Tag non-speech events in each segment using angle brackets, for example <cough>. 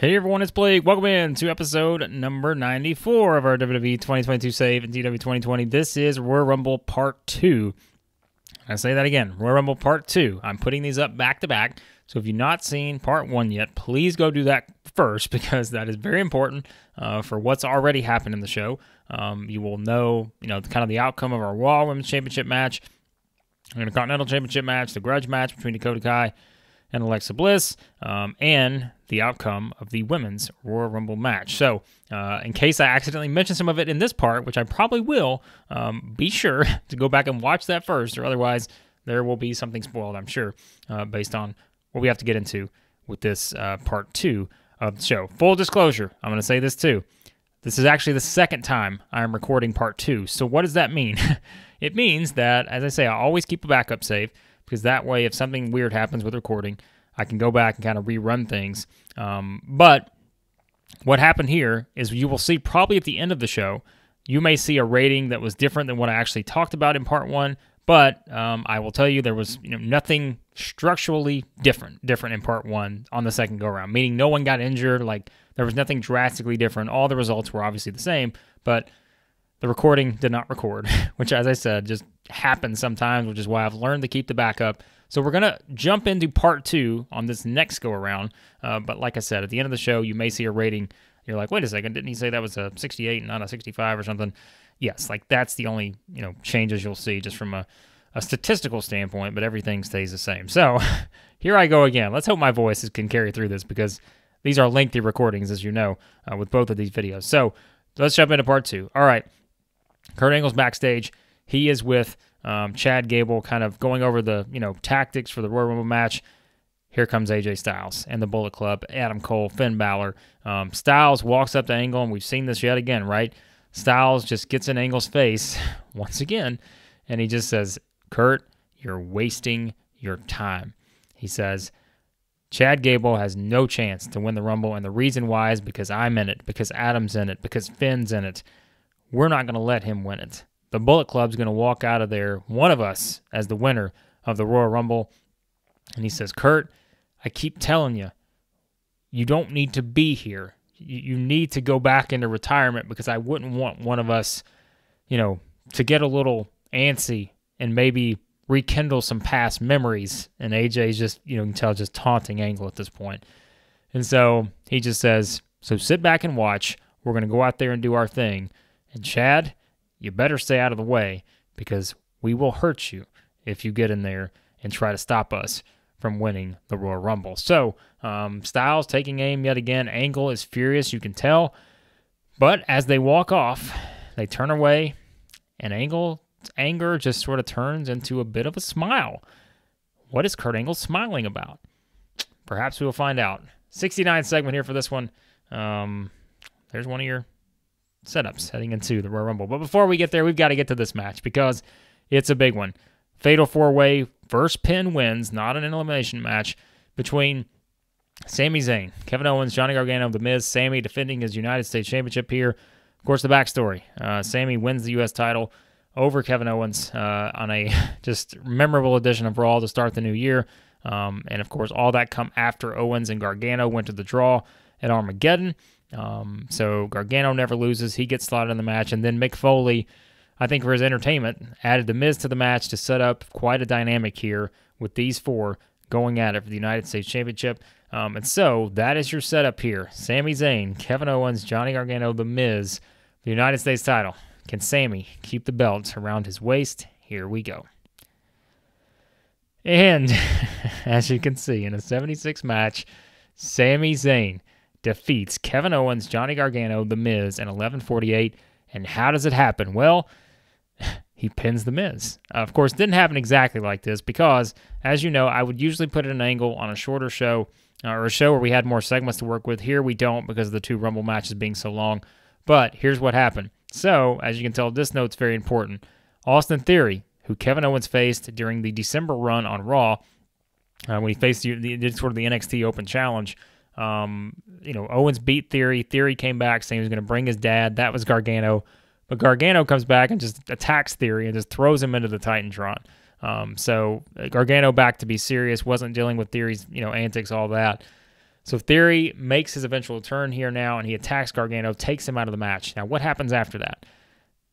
Hey everyone, it's Blake. Welcome in to episode number 94 of our WWE 2022 Save and TEW 2020. This is Royal Rumble Part 2. I say that again, Royal Rumble Part 2. I'm putting these up back to back. So if you've not seen Part 1 yet, please go do that first <laughs> because that is very important uh, for what's already happened in the show. Um, you will know, you know, kind of the outcome of our Raw Women's Championship match, and a Continental Championship match, the grudge match between Dakota Kai and Alexa Bliss, um, and the outcome of the women's Royal Rumble match. So, uh, in case I accidentally mention some of it in this part, which I probably will, um, be sure <laughs> to go back and watch that first, or otherwise there will be something spoiled, I'm sure, uh, based on what we have to get into with this uh, part two of the show. Full disclosure, I'm going to say this too. This is actually the second time I'm recording part two. So, what does that mean? <laughs> it means that, as I say, I always keep a backup save because that way, if something weird happens with recording, I can go back and kind of rerun things. Um, but what happened here is you will see probably at the end of the show, you may see a rating that was different than what I actually talked about in part one. But um, I will tell you there was you know, nothing structurally different different in part one on the second go around. Meaning no one got injured. Like there was nothing drastically different. All the results were obviously the same, but the recording did not record, <laughs> which, as I said, just happens sometimes, which is why I've learned to keep the backup. So we're going to jump into part two on this next go around. Uh, but like I said, at the end of the show, you may see a rating. You're like, wait a second, didn't he say that was a 68 and not a 65 or something? Yes, like that's the only you know changes you'll see just from a, a statistical standpoint, but everything stays the same. So <laughs> here I go again. Let's hope my voice can carry through this because these are lengthy recordings, as you know, uh, with both of these videos. So let's jump into part two. All right. Kurt Angle's backstage. He is with um, Chad Gable, kind of going over the you know tactics for the Royal Rumble match. Here comes AJ Styles and the Bullet Club, Adam Cole, Finn Balor. Um, Styles walks up to Angle, and we've seen this yet again, right? Styles just gets in Angle's face <laughs> once again, and he just says, Kurt, you're wasting your time. He says, Chad Gable has no chance to win the Rumble, and the reason why is because I'm in it, because Adam's in it, because Finn's in it. We're not going to let him win it. The Bullet Club's going to walk out of there, one of us, as the winner of the Royal Rumble. And he says, Kurt, I keep telling you, you don't need to be here. You, need to go back into retirement because I wouldn't want one of us, you know, to get a little antsy and maybe rekindle some past memories. And AJ's just, you know, you can tell just taunting Angle at this point. And so he just says, So sit back and watch. We're going to go out there and do our thing. And Chad, you better stay out of the way because we will hurt you if you get in there and try to stop us from winning the Royal Rumble. So, um, Styles taking aim yet again. Angle is furious, you can tell. But as they walk off, they turn away, and Angle's anger just sort of turns into a bit of a smile. What is Kurt Angle smiling about? Perhaps we will find out. 69 segment here for this one. Um, there's one of your setups heading into the Royal Rumble. But before we get there, we've got to get to this match because it's a big one. Fatal four way, first pin wins, not an elimination match between Sami Zayn, Kevin Owens, Johnny Gargano, The Miz. Sami defending his United States Championship here. Of course, the backstory uh, Sami wins the U.S. title over Kevin Owens uh, on a <laughs> just memorable edition of Raw to start the new year. Um, and of course, all that come after Owens and Gargano went to the draw at Armageddon. Um, so Gargano never loses. He gets slotted in the match. And then Mick Foley, I think for his entertainment, added The Miz to the match to set up quite a dynamic here with these four going at it for the United States Championship. Um, and so that is your setup here. Sami Zayn, Kevin Owens, Johnny Gargano, The Miz, the United States title. Can Sami keep the belt around his waist? Here we go. And <laughs> as you can see, in a 76 match, Sami Zayn defeats Kevin Owens, Johnny Gargano, The Miz and 11:48. And how does it happen? Well, <laughs> he pins The Miz. Uh, of course, didn't happen exactly like this because, as you know, I would usually put an angle on a shorter show uh, or a show where we had more segments to work with. Here we don't because of the two Rumble matches being so long. But here's what happened. So, as you can tell, this note's very important. Austin Theory, who Kevin Owens faced during the December run on Raw, uh, when he faced the, the, sort of the NXT Open Challenge, um, you know, Owens beat Theory. Theory came back saying he was going to bring his dad. That was Gargano. But Gargano comes back and just attacks Theory and just throws him into the Titantron. Um, so uh, Gargano back to be serious, wasn't dealing with Theory's, you know, antics, all that. So Theory makes his eventual turn here now, and he attacks Gargano, takes him out of the match. Now, what happens after that?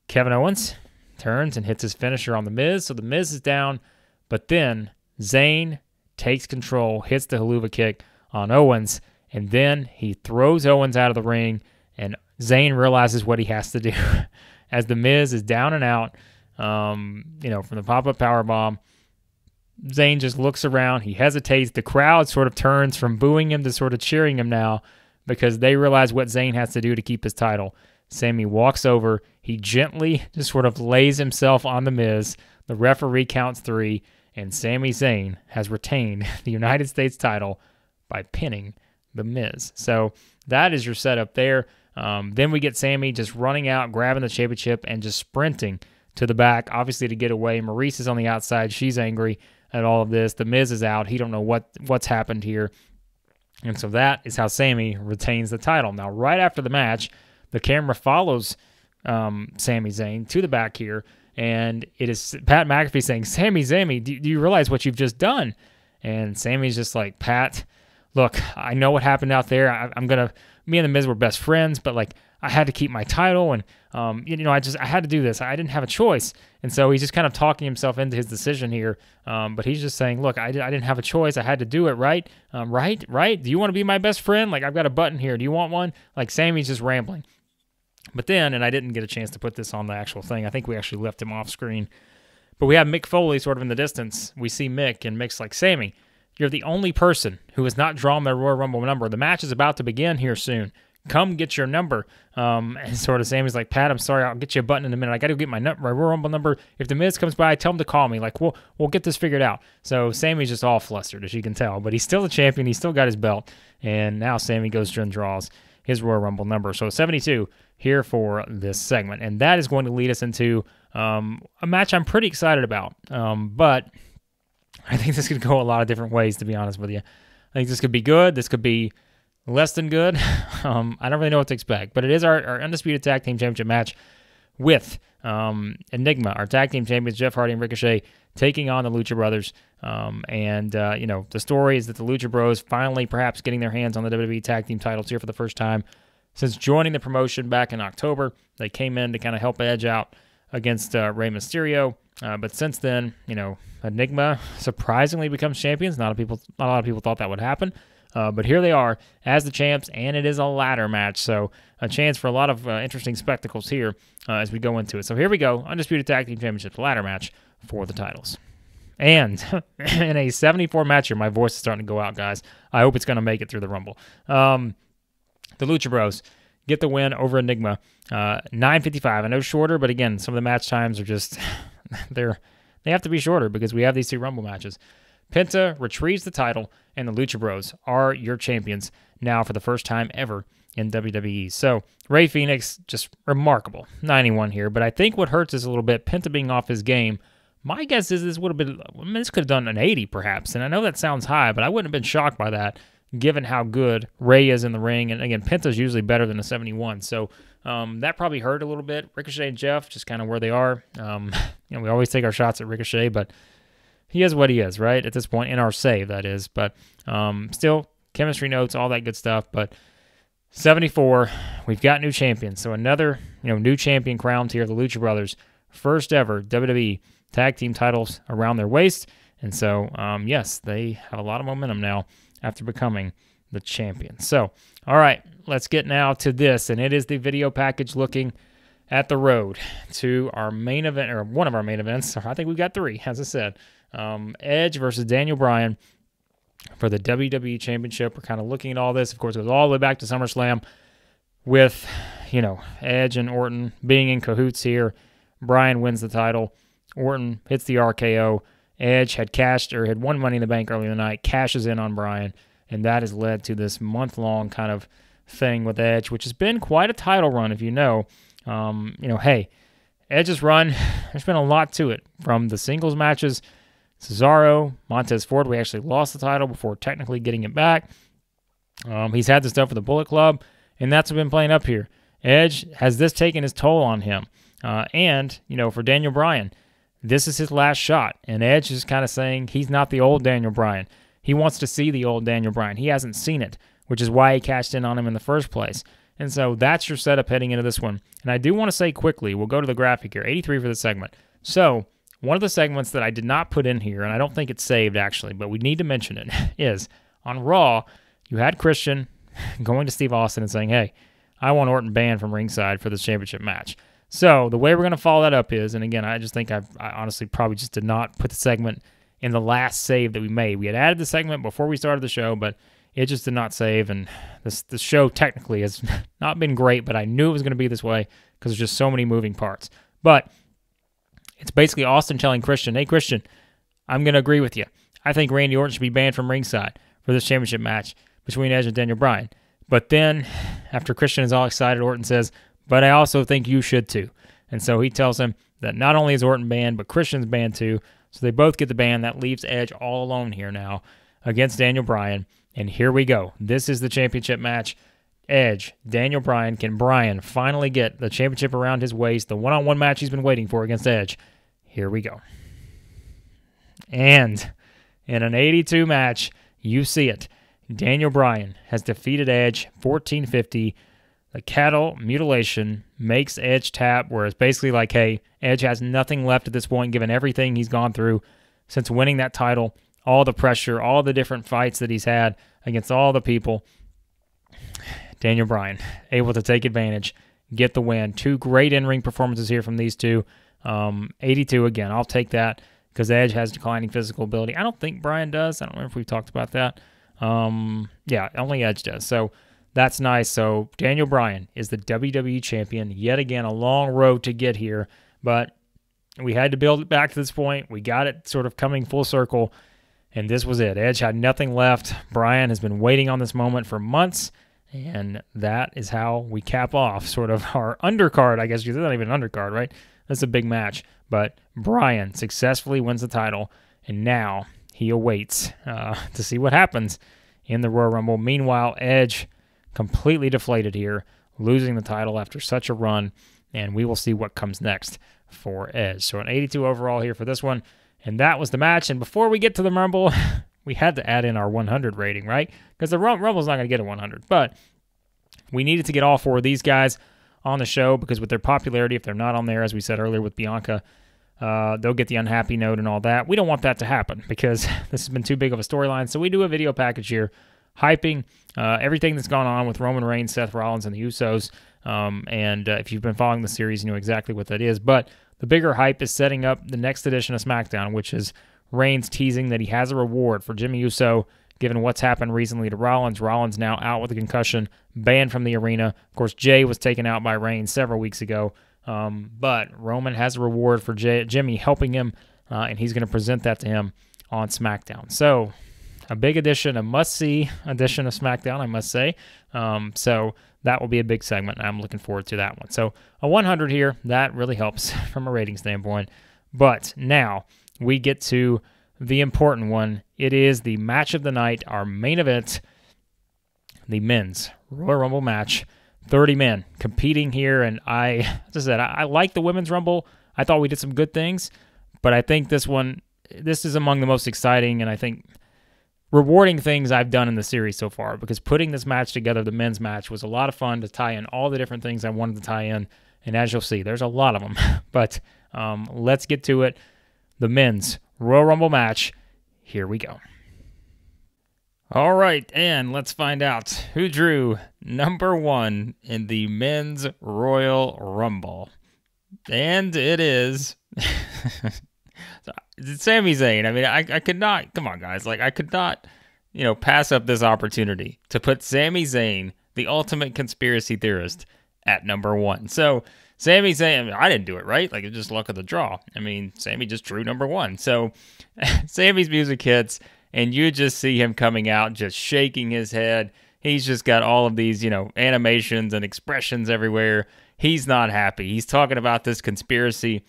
Kevin Owens turns and hits his finisher on The Miz, so The Miz is down, but then Zayn takes control, hits the Helluva kick on Owens, and then he throws Owens out of the ring, and Zayn realizes what he has to do. <laughs> As The Miz is down and out, um, you know, from the pop up power bomb, Zayn just looks around. He hesitates. The crowd sort of turns from booing him to sort of cheering him now because they realize what Zayn has to do to keep his title. Sami walks over. He gently just sort of lays himself on the Miz. The referee counts three, and Sami Zayn has retained <laughs> the United States title by pinning the Miz. So that is your setup there. Um, then we get Sami just running out, grabbing the championship, and just sprinting to the back, obviously to get away. Maryse is on the outside. She's angry at all of this. The Miz is out. He don't know what what's happened here. And so that is how Sami retains the title. Now, right after the match, the camera follows um, Sami Zayn to the back here, and it is Pat McAfee saying, "Sammy, Sami, do, do you realize what you've just done?" And Sami's just like, "Pat, look, I know what happened out there. I, I'm gonna. Me and the Miz were best friends, but like I had to keep my title, and um, you know, I just I had to do this. I didn't have a choice, and so he's just kind of talking himself into his decision here. Um, but he's just saying, look, I, I didn't have a choice. I had to do it, right? Um, right, right. Do you want to be my best friend? Like I've got a button here. Do you want one? Like Sami's just rambling. But then, and I didn't get a chance to put this on the actual thing. I think we actually left him off screen. But we have Mick Foley sort of in the distance. We see Mick, and Mick's like, Sami, you're the only person who has not drawn their Royal Rumble number. The match is about to begin here soon come get your number. Um, <laughs> and sort of Sami's like, Pat, I'm sorry, I'll get you a button in a minute. I got to get my, my Royal Rumble number. If the Miz comes by, tell him to call me. Like, we'll we'll get this figured out. So Sami's just all flustered, as you can tell, but he's still a champion. He's still got his belt, and now Sami goes and draws his Royal Rumble number. So 72 here for this segment, and that is going to lead us into um, a match I'm pretty excited about. Um, but I think this could go a lot of different ways, to be honest with you. I think this could be good. This could be less than good. <laughs> Um, I don't really know what to expect, but it is our, our undisputed tag team championship match with um, Enigma, our tag team champions, Jeff Hardy and Ricochet, taking on the Lucha Brothers. Um, and, uh, you know, the story is that the Lucha Bros finally perhaps getting their hands on the WWE tag team titles here for the first time since joining the promotion back in October. They came in to kind of help Edge out against uh, Rey Mysterio. Uh, but since then, you know, Enigma surprisingly becomes champions. Not a people, not a lot of people thought that would happen. Uh, but here they are as the champs, and it is a ladder match. So a chance for a lot of uh, interesting spectacles here uh, as we go into it. So here we go Undisputed Tag Team Championship ladder match for the titles. And <laughs> in a 74 match here, my voice is starting to go out, guys. I hope it's going to make it through the Rumble. Um, the Lucha Bros get the win over Enigma. Uh, 9:55. I know shorter, but again, some of the match times are just <laughs> <laughs> they're they have to be shorter because we have these two Rumble matches. Penta retrieves the title, and the Lucha Bros are your champions now for the first time ever in WWE. So Rey Fenix, just remarkable. 91 here, but I think what hurts is a little bit Penta being off his game. My guess is this would have been, I mean, this could have done an 80 perhaps, and I know that sounds high, but I wouldn't have been shocked by that given how good Rey is in the ring. And again, Penta's usually better than a 71, so um, that probably hurt a little bit. Ricochet and Jeff, just kind of where they are. Um, <laughs> you know, we always take our shots at Ricochet, but he is what he is, right? At this point, in our save, that is. But um, still, chemistry notes, all that good stuff. But 74, we've got new champions. So another, you know, new champion crowned here, the Lucha Brothers, first ever WWE tag team titles around their waist. And so, um, yes, they have a lot of momentum now after becoming the champion. So, all right, let's get now to this. And it is the video package looking at the road to our main event, or one of our main events. I think we've got three, as I said. Um, Edge versus Daniel Bryan for the WWE Championship. We're kind of looking at all this. Of course, it goes all the way back to SummerSlam with, you know, Edge and Orton being in cahoots here. Bryan wins the title. Orton hits the RKO. Edge had cashed or had won Money in the Bank earlier in the night, cashes in on Bryan, and that has led to this month long kind of thing with Edge, which has been quite a title run, if you know. Um, you know, hey, Edge's run, <sighs> there's been a lot to it from the singles matches Cesaro, Montez Ford, we actually lost the title before technically getting it back. Um, he's had the stuff for the Bullet Club, and that's been playing up here. Edge has this taken his toll on him, uh, and you know for Daniel Bryan, this is his last shot, and Edge is kind of saying he's not the old Daniel Bryan. He wants to see the old Daniel Bryan. He hasn't seen it which is why he cashed in on him in the first place. And so that's your setup heading into this one. And I do want to say quickly, we'll go to the graphic here 83 for the segment. So, one of the segments that I did not put in here, and I don't think it's saved actually, but we need to mention it, <laughs> is on Raw, you had Christian <laughs> going to Steve Austin and saying, Hey, I want Orton banned from ringside for this championship match. So, the way we're going to follow that up is, and again, I just think I've, I honestly probably just did not put the segment in the last save that we made. We had added the segment before we started the show, but it just did not save. And this the show technically has <laughs> not been great, but I knew it was going to be this way because there's just so many moving parts. But it's basically Austin telling Christian, "Hey Christian, I'm going to agree with you. I think Randy Orton should be banned from ringside for this championship match between Edge and Daniel Bryan." But then, <sighs> after Christian is all excited, Orton says, "But I also think you should too." And so he tells him that not only is Orton banned, but Christian's banned too. So they both get the ban. That leaves Edge all alone here now against Daniel Bryan. And here we go. This is the championship match. Edge, Daniel Bryan. Can Bryan finally get the championship around his waist? The one on one match he's been waiting for against Edge. Here we go. And in an 82 match, you see it. Daniel Bryan has defeated Edge 1450. Cattle mutilation makes Edge tap, where it's basically like, hey, Edge has nothing left at this point, given everything he's gone through since winning that title all the pressure, all the different fights that he's had against all the people. Daniel Bryan able to take advantage, get the win. Two great in ring performances here from these two. Um, 82 again. I'll take that because Edge has declining physical ability. I don't think Bryan does. I don't know if we've talked about that. Um, yeah, only Edge does. So that's nice. So Daniel Bryan is the WWE champion. Yet again, a long road to get here, but we had to build it back to this point. We got it sort of coming full circle. And this was it. Edge had nothing left. Bryan has been waiting on this moment for months. And that is how we cap off sort of <laughs> our undercard, I guess, because it's not even an undercard, right? That's a big match. But Bryan successfully wins the title. And now he awaits uh, to see what happens in the Royal Rumble. Meanwhile, Edge completely deflated here, losing the title after such a run. And we will see what comes next for Edge. So an 82 overall here for this one. And that was the match. And before we get to the Rumble, <laughs> we had to add in our 100 rating, right? Because the Rumble's not going to get a 100. But we needed to get all four of these guys on the show because with their popularity, if they're not on there, as we said earlier with Bianca, uh, they'll get the unhappy note and all that. We don't want that to happen because <laughs> this has been too big of a storyline. So we do a video package here hyping uh, everything that's gone on with Roman Reigns, Seth Rollins, and the Usos. Um, and uh, if you've been following the series, you know exactly what that is. But the bigger hype is setting up the next edition of SmackDown, which is Reigns teasing that he has a reward for Jimmy Uso, given what's happened recently to Rollins. Rollins now out with a concussion, banned from the arena. Of course, Jay was taken out by Reigns several weeks ago. Um, but Roman has a reward for Jay, Jimmy helping him, uh, and he's going to present that to him on SmackDown. So, a big addition, a must see edition of SmackDown, I must say. Um, so, that will be a big segment. I'm looking forward to that one. So a 100 here, that really helps <laughs> from a rating standpoint. But now we get to the important one. It is the match of the night, our main event, the men's Royal Rumble match. 30 men competing here. And I, <laughs> as I said, I, I like the women's Rumble. I thought we did some good things, but I think this one, this is among the most exciting and I think rewarding things I've done in the series so far because putting this match together, the men's match, was a lot of fun to tie in all the different things I wanted to tie in. And as you'll see, there's a lot of them. <laughs> but um, let's get to it. The men's Royal Rumble match. Here we go. All right, and let's find out who drew number one in the men's Royal Rumble. And it is <laughs> Sami Zayn. I mean, I, I could not, come on, guys. Like, I could not, you know, pass up this opportunity to put Sami Zayn, the ultimate conspiracy theorist, at number one. So, Sami Zayn, I, mean, I didn't do it, right? Like, it's just luck of the draw. I mean, Sami just drew number one. So, <laughs> Sami's music hits, and you just see him coming out, just shaking his head. He's just got all of these, you know, animations and expressions everywhere. He's not happy. He's talking about this conspiracy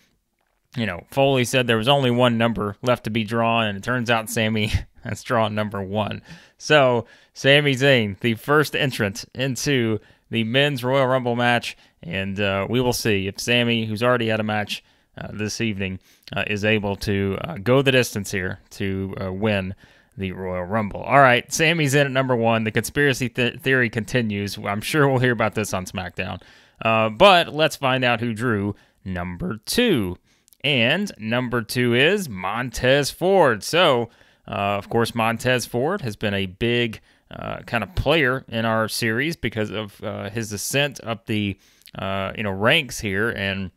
you know, Foley said there was only one number left to be drawn, and it turns out Sami <laughs> has drawn number one. So, Sami Zayn, the first entrant into the men's Royal Rumble match, and uh, we will see if Sami, who's already had a match uh, this evening, uh, is able to uh, go the distance here to uh, win the Royal Rumble. All right, Sami's in at number one. The conspiracy th- theory continues. I'm sure we'll hear about this on SmackDown. Uh, but let's find out who drew number two. And number two is Montez Ford. So, uh, of course, Montez Ford has been a big uh, kind of player in our series because of uh, his ascent up the uh, you know ranks here. And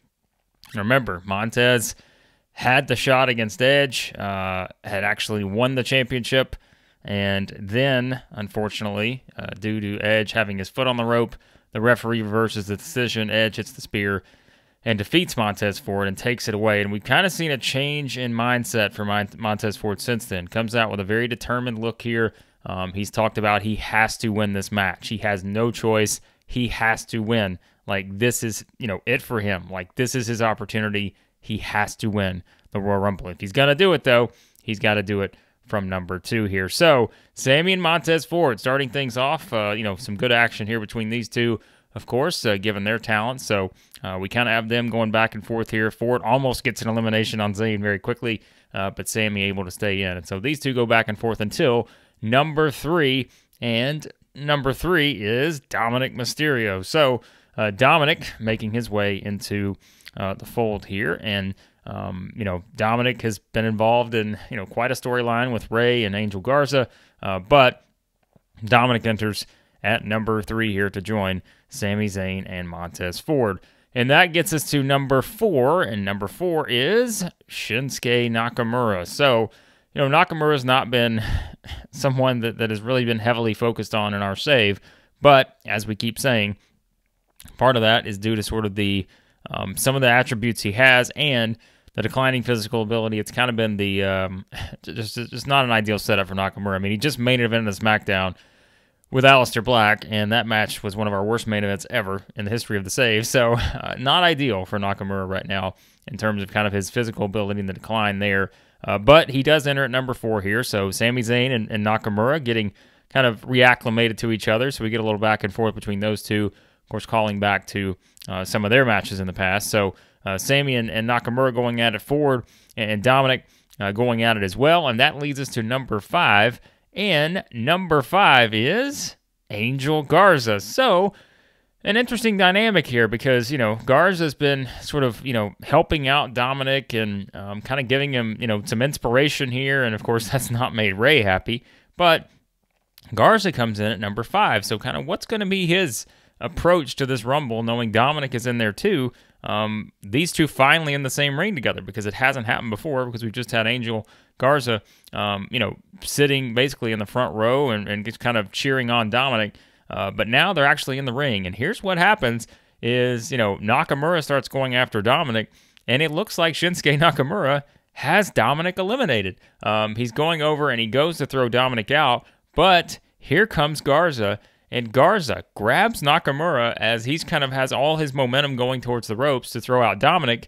remember, Montez had the shot against Edge, uh, had actually won the championship, and then, unfortunately, uh, due to Edge having his foot on the rope, the referee reverses the decision. Edge hits the spear and defeats Montez Ford and takes it away. And we've kind of seen a change in mindset for Montez Ford since then. Comes out with a very determined look here. Um, he's talked about he has to win this match. He has no choice. He has to win. Like this is, you know, it for him. Like this is his opportunity. He has to win the Royal Rumble. If he's gonna do it though, he's got to do it from number two here. So Sami and Montez Ford starting things off. Uh, you know, some good action here between these two of course, uh, given their talent. So uh, we kind of have them going back and forth here. Ford almost gets an elimination on Zayn very quickly, uh, but Sami able to stay in. And so these two go back and forth until number three. And number three is Dominik Mysterio. So uh, Dominik making his way into uh, the fold here. And um, you know, Dominik has been involved in, you know, quite a storyline with Rey and Angel Garza, uh, but Dominik enters at number three here to join Sami Zayn and Montez Ford. And that gets us to number four, and number four is Shinsuke Nakamura. So, you know, Nakamura's not been <laughs> someone that, that has really been heavily focused on in our save, but as we keep saying, part of that is due to sort of the um, some of the attributes he has and the declining physical ability. It's kind of been the um, <laughs> just just not an ideal setup for Nakamura. I mean, he just main evented the SmackDown with Aleister Black, and that match was one of our worst main events ever in the history of the save. So, <laughs> uh, not ideal for Nakamura right now in terms of kind of his physical ability and the decline there. Uh, but he does enter at number four here. So, Sami Zayn and, and, Nakamura getting kind of reacclimated to each other. So, we get a little back and forth between those two. Of course, calling back to uh, some of their matches in the past. So, uh, Sami and, and, Nakamura going at it Ford, and, and Dominik uh, going at it as well. And that leads us to number five. And number five is Angel Garza. So, an interesting dynamic here because, you know, Garza's been sort of, you know, helping out Dominik and um, kind of giving him, you know, some inspiration here. And of course, <laughs> that's not made Rey happy. But Garza comes in at number five. So, kind of what's going to be his approach to this Rumble, knowing Dominik is in there too? Um, these two finally in the same ring together because it hasn't happened before because we've just had Angel Garza, um, you know, sitting basically in the front row and, and just kind of cheering on Dominik. Uh, but now they're actually in the ring. And here's what happens is, you know, Nakamura starts going after Dominik. and it looks like Shinsuke <laughs> Nakamura has Dominik eliminated. Um, he's going over and he goes to throw Dominik out, but here comes Garza. And Garza grabs Nakamura as he's kind of has all his momentum going towards the ropes to throw out Dominik,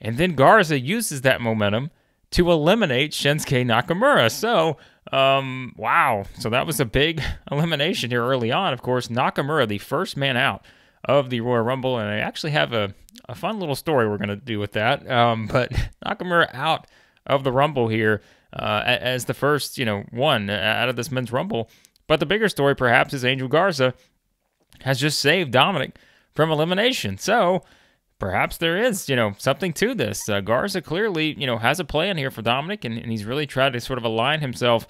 And then Garza uses that momentum to eliminate Shinsuke Nakamura. So, um, wow. So that was a big <laughs> elimination here early on. Of course, Nakamura, the first man out of the Royal Rumble. And I actually have a, a fun little story we're going to do with that. Um, <laughs> but Nakamura out of the Rumble here uh, as the first, you know, one out of this men's Rumble. But the bigger story, perhaps, is Angel Garza has just saved Dominik from elimination. So, perhaps there is, you know, something to this. Uh, Garza clearly, you know, has a plan here for Dominik, and, and he's really tried to sort of align himself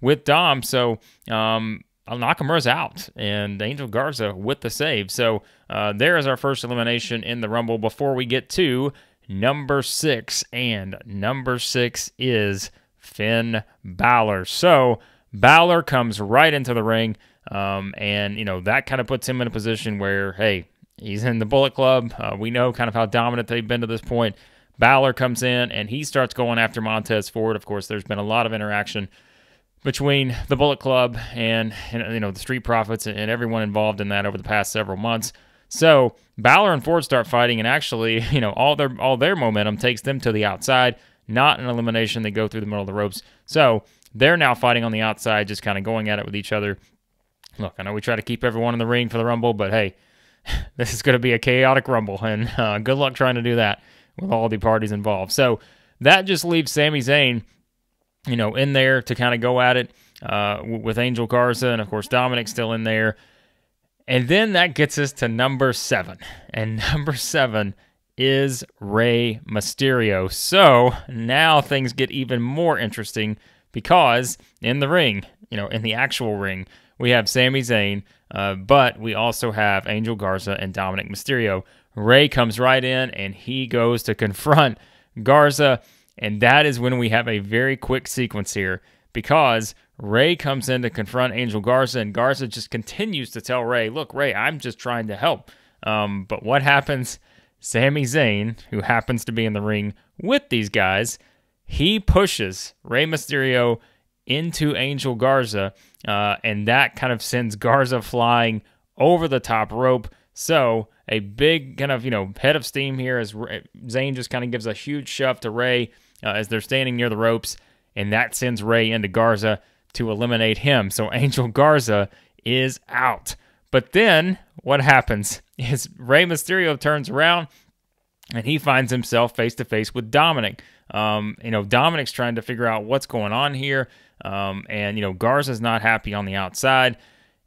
with Dom. So um, Nakamura's out, and Angel Garza with the save. So uh, there is our first elimination in the Rumble before we get to number six, and number six is Finn Balor. So Balor comes right into the ring. Um, and you know that kind of puts him in a position where, hey, He's in the Bullet Club. Uh, we know kind of how dominant they've been to this point. Balor comes in and he starts going after Montez Ford. Of course, there's been a lot of interaction between the Bullet Club and you know the Street Profits and everyone involved in that over the past several months. So Balor and Ford start fighting, and actually, <laughs> you know, all their all their momentum takes them to the outside. Not an elimination; they go through the middle of the ropes. So they're now fighting on the outside, just kind of going at it with each other. Look, I know we try to keep everyone in the ring for the Rumble, but hey, <laughs> this is going to be a chaotic rumble, and uh, good luck trying to do that with all the parties involved. So that just leaves Sami Zayn you know, in there to kind of go at it uh, with Angel Garza, and of course Dominik's still in there. And then that gets us to number seven, and <laughs> number seven is Rey Mysterio. So now things get even more interesting because in the ring, you know, in the actual ring, we have Sami Zayn, uh, but we also have Angel Garza and Dominik Mysterio. Rey comes right in and he goes to <laughs> confront Garza, and that is when we have a very quick sequence here because Rey comes in to confront Angel Garza, and Garza just continues to tell Rey, Look, Rey, I'm just trying to help. Um, but what happens? Sami Zayn, who happens to be in the ring with these guys, he pushes Rey Mysterio into Angel Garza, uh, and that kind of sends Garza flying over the top rope. So a big kind of you know head of steam here as Zayn just kind of gives a huge shove to Rey uh, as they're standing near the ropes, and that sends Rey into Garza to eliminate him. So <laughs> Angel Garza is out. But then what happens <laughs> is Rey Mysterio turns around and he finds himself face to face with Dominik. Um, you know, Dominik's trying to figure out what's going on here. Um, and, you know, Garza's not happy on the outside.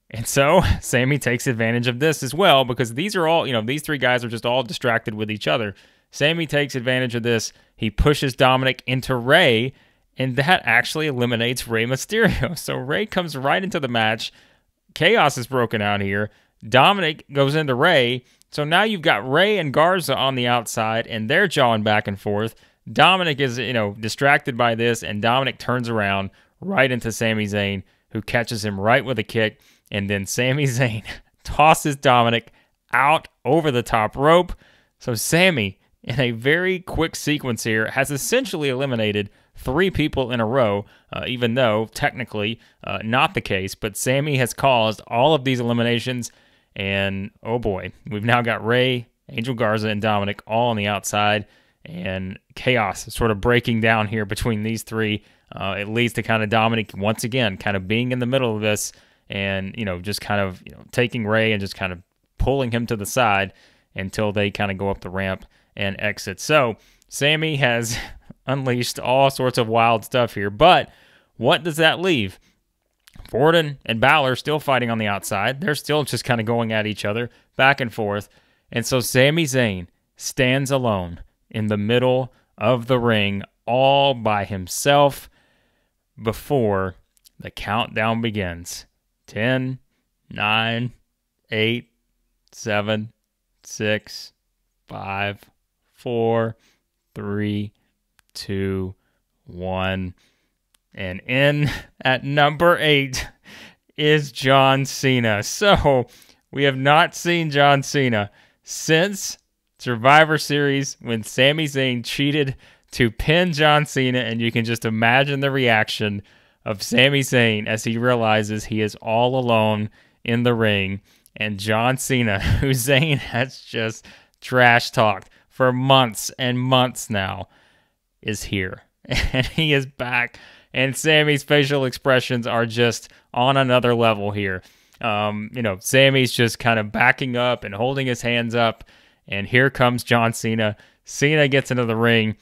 And so <laughs> Sami takes advantage of this as well because these are all, you know, these three guys are just all distracted with each other. Sami takes advantage of this. He pushes Dominik into Rey, and that actually eliminates Rey Mysterio. <laughs> So Rey comes right into the match. Chaos is broken out here. Dominik goes into Rey. So now you've got Rey and Garza on the outside, and they're jawing back and forth. Dominik is, you know, distracted by this, and Dominik turns around right into Sami Zayn, who catches him right with a kick. And then Sami <laughs> Zayn tosses Dominik out over the top rope. So Sami, in a very quick sequence here, has essentially eliminated three people in a row, uh, even though technically uh, not the case. But Sami has caused all of these eliminations. And oh boy, we've now got Rey, Angel Garza, and Dominik all on the outside. And chaos is sort of breaking down here between these three. Uh, it leads to kind of Dominik once again kind of being in the middle of this and you know just kind of you know taking Rey and just kind of pulling him to the side until they kind of go up the ramp and exit. So Sami has <laughs> unleashed all sorts of wild stuff here, but what does that leave? Orton and Balor still fighting on the outside. They're still just kind of going at each other back and forth. And so Sami Zayn stands alone in the middle of the ring all by himself before the countdown begins. 10, 9, 8, 7, 6, 5, 4, 3, 2, 1. And in at number 8 is John Cena. So we have not seen John Cena since Survivor Series when Sami Zayn cheated to pin John Cena, and you can just imagine the reaction of Sami Zayn as he realizes he is all alone in the ring. And John Cena, <laughs> who Zayn has just trash talked for months and months now, is here. <laughs> And he is back. And Sami's facial expressions are just on another level here. Um, you know, Sami's just kind of backing up and holding his hands up. And here comes John Cena. Cena gets into the ring,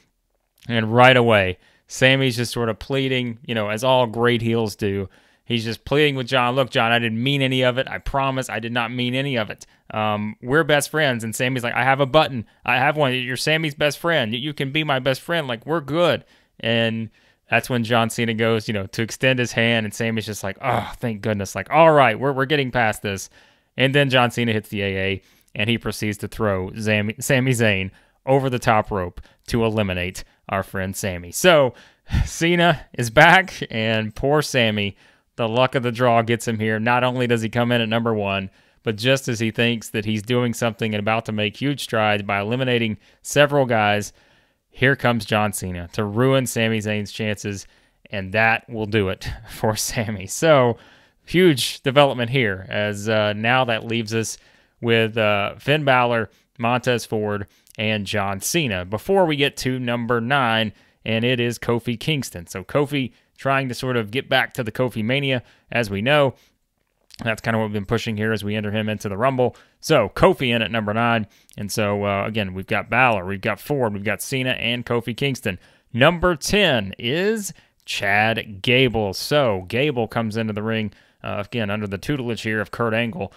and right away, Sami's just sort of pleading, you know, as all great heels do. He's just pleading with John. Look, John, I didn't mean any of it. I promise I did not mean any of it. Um, we're best friends. And Sami's like, I have a button. I have one. You're Sami's best friend. You can be my best friend. Like, we're good. And that's when John Cena goes, you know, to extend his hand. And Sami's just like, oh, thank goodness. Like, all right, we're, we're getting past this. And then John Cena hits the AA and he proceeds to throw Sami, Sami Zayn over the top rope to eliminate our friend Sami. So Cena is back, and poor Sami, the luck of the draw gets him here. Not only does he come in at number one, but just as he thinks that he's doing something and about to make huge strides by eliminating several guys, here comes John Cena to ruin Sami Zayn's chances, and that will do it <laughs> for Sami. So, huge development here, as uh, now that leaves us with uh, Finn Balor, Montez Ford, and John Cena. Before we get to number nine, and it is Kofi Kingston. So Kofi trying to sort of get back to the Kofi Mania, as we know. That's kind of what we've been pushing here as we enter him into the Rumble. So Kofi in at number nine. And so, uh, again, we've got Balor, we've got Ford, we've got Cena, and Kofi Kingston. Number 10 is Chad Gable. So Gable comes into the ring uh, again under the tutelage here of Kurt Angle.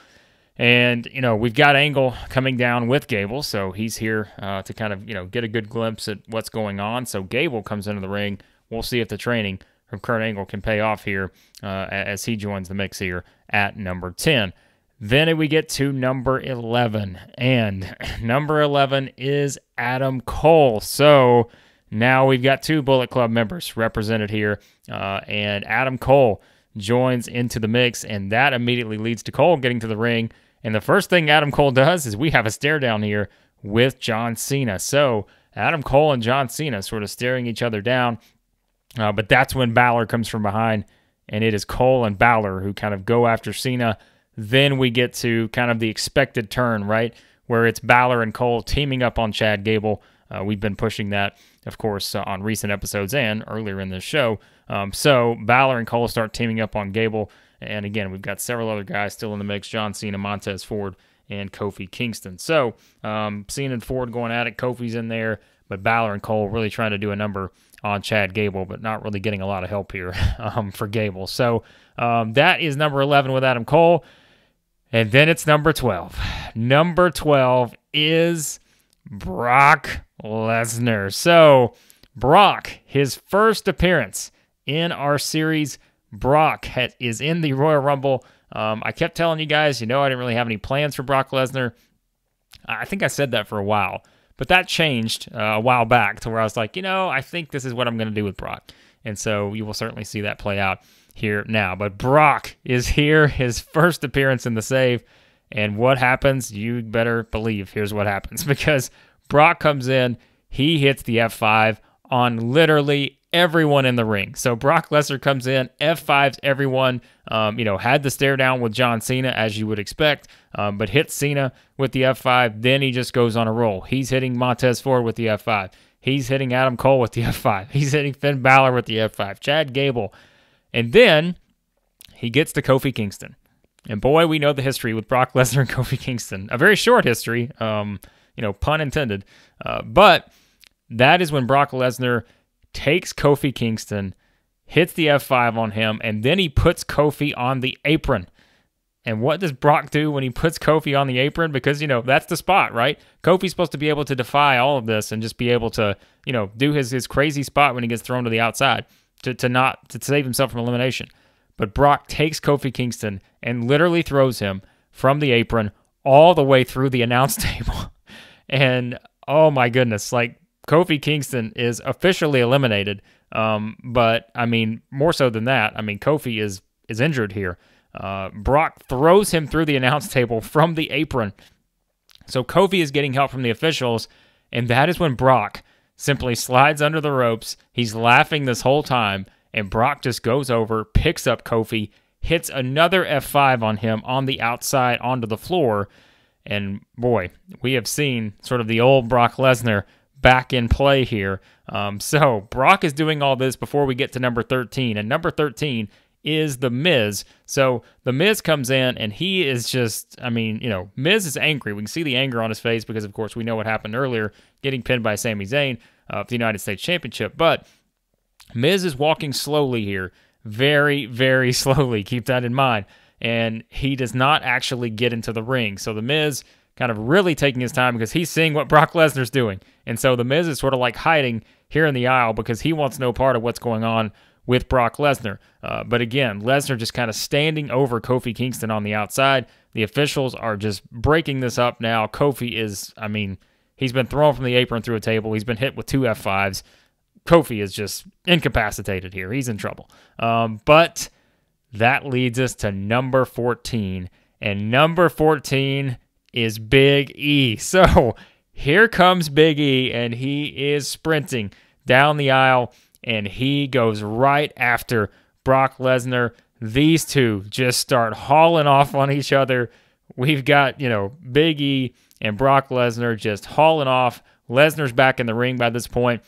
And, you know, we've got Angle coming down with Gable, so he's here uh, to kind of, you know, get a good glimpse at what's going on. So Gable comes into the ring. We'll see if the training from Kurt Angle can pay off here uh, as he joins the mix here at number 10. Then we get to number 11, and <laughs> number 11 is Adam Cole. So now we've got two Bullet Club members represented here, uh, and Adam Cole joins into the mix, and that immediately leads to Cole getting to the ring. And the first thing Adam Cole does is we have a stare down here with John Cena. So Adam Cole and John Cena sort of staring each other down. Uh, but that's when Balor comes from behind, and it is Cole and Balor who kind of go after Cena. Then we get to kind of the expected turn, right? Where it's Balor and Cole teaming up on Chad Gable. Uh, we've been pushing that, of course, uh, on recent episodes and earlier in this show. Um, so Balor and Cole start teaming up on Gable. And again, we've got several other guys still in the mix John Cena, Montez Ford, and Kofi Kingston. So um, Cena and Ford going at it. Kofi's in there, but Balor and Cole really trying to do a number on Chad Gable, but not really getting a lot of help here <laughs> um, for Gable. So um, that is number 11 with Adam Cole. And then it's number 12. Number 12 is Brock Lesnar. So, Brock, his first appearance in our series, Brock is in the Royal Rumble. Um, I kept telling you guys, you know, I didn't really have any plans for Brock Lesnar. I think I said that for a while, but that changed uh, a while back to where I was like, you know, I think this is what I'm going to do with Brock. And so you will certainly see that play out here now. But Brock is here, his first appearance in the save. And what happens? You better believe here's what happens <laughs> because Brock comes in, he hits the F5 on literally everyone in the ring. So Brock Lesnar comes in, F5s everyone. Um, you know, had the stare down with John Cena as you would expect, um, but hits Cena with the F5. Then he just goes on a roll. He's hitting Montez Ford with the F5. He's hitting Adam Cole with the F5. <laughs> He's hitting Finn Balor with the F5. Chad Gable. And then he gets to Kofi Kingston. And boy, we know the history with Brock <laughs> Lesnar and Kofi Kingston. A very short history, um, you know, pun intended. Uh, but that is when Brock Lesnar takes Kofi Kingston, hits the F5 on him, and then he puts Kofi on the apron. And what does Brock do when he puts Kofi on the apron? Because, you know, that's the spot, right? Kofi's supposed to be able to defy all of this and just be able to, you know, do his, his crazy spot when he gets thrown to the outside to, to not to save himself from elimination. But Brock takes Kofi Kingston and literally throws him from the apron all the way through the <laughs> announce table. and oh my goodness, like Kofi Kingston is officially eliminated. Um, but I mean, more so than that, I mean, Kofi is is injured here. Uh, Brock throws him through the announce table from the apron. So Kofi is getting help from the officials, and that is when Brock simply slides under the ropes. He's laughing this whole time, and Brock just goes over, picks up Kofi, hits another F5 on him on the outside onto the floor. And boy, we have seen sort of the old Brock Lesnar back in play here. Um, so Brock is doing all this before we get to number 13. And number 13 is The Miz. So The Miz comes in and he is just, I mean, you know, Miz is angry. We can see the anger on his face because, of course, we know what happened earlier getting pinned by Sami Zayn of the United States Championship. But Miz is walking slowly here, very, very <laughs> slowly. Keep that in mind. And he does not actually get into the ring. So The Miz kind of really taking his time because he's seeing what Brock Lesnar's doing. And so The Miz is sort of like hiding here in the aisle because he wants no part of what's going on with Brock Lesnar. Uh, but again, Lesnar just kind of standing over Kofi Kingston on the outside. The officials are just breaking this up now. Kofi is, I mean, he's been thrown from the apron through a table. He's been hit with two F5s. Kofi is just incapacitated here. He's in trouble. Um, but that leads us to number 14. And number 14 is Big E. <laughs> So here comes Big E, and he is sprinting down the aisle, and he goes right after Brock Lesnar. These two just start hauling off on each other. We've got, you know, Big E and Brock Lesnar just hauling off. Lesnar's back in the ring by this point.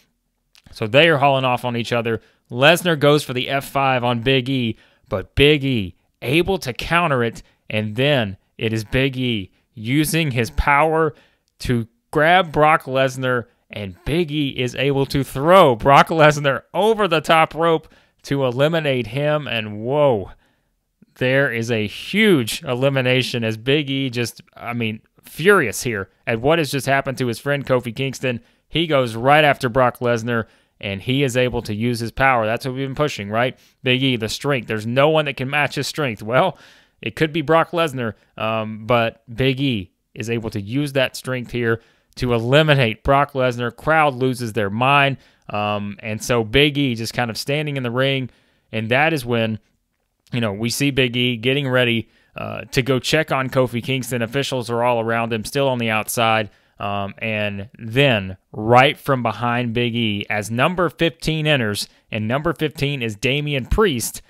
So they are hauling off on each other. Lesnar goes for the F5 on Big E, but Big E able to counter it, and then it is Big E using his power to grab Brock Lesnar, and Big E is able to throw Brock Lesnar over the top rope. to eliminate him. And whoa, there is a huge elimination as Big E just, I mean, furious here at what has just happened to his friend Kofi Kingston. He goes right after Brock Lesnar and he is able to use his power. That's what we've been pushing, right? Big E, the strength. There's no one that can match his strength. Well, it could be Brock Lesnar, um, but Big E is able to use that strength here to eliminate Brock Lesnar. Crowd loses their mind. Um, and so Big E just kind of standing in the ring. And that is when, you know, we see Big E getting ready uh, to go check on Kofi Kingston. Officials are all around him, still on the outside. Um, and then, right from behind Big E, as number 15 enters, and number 15 is Damian Priest,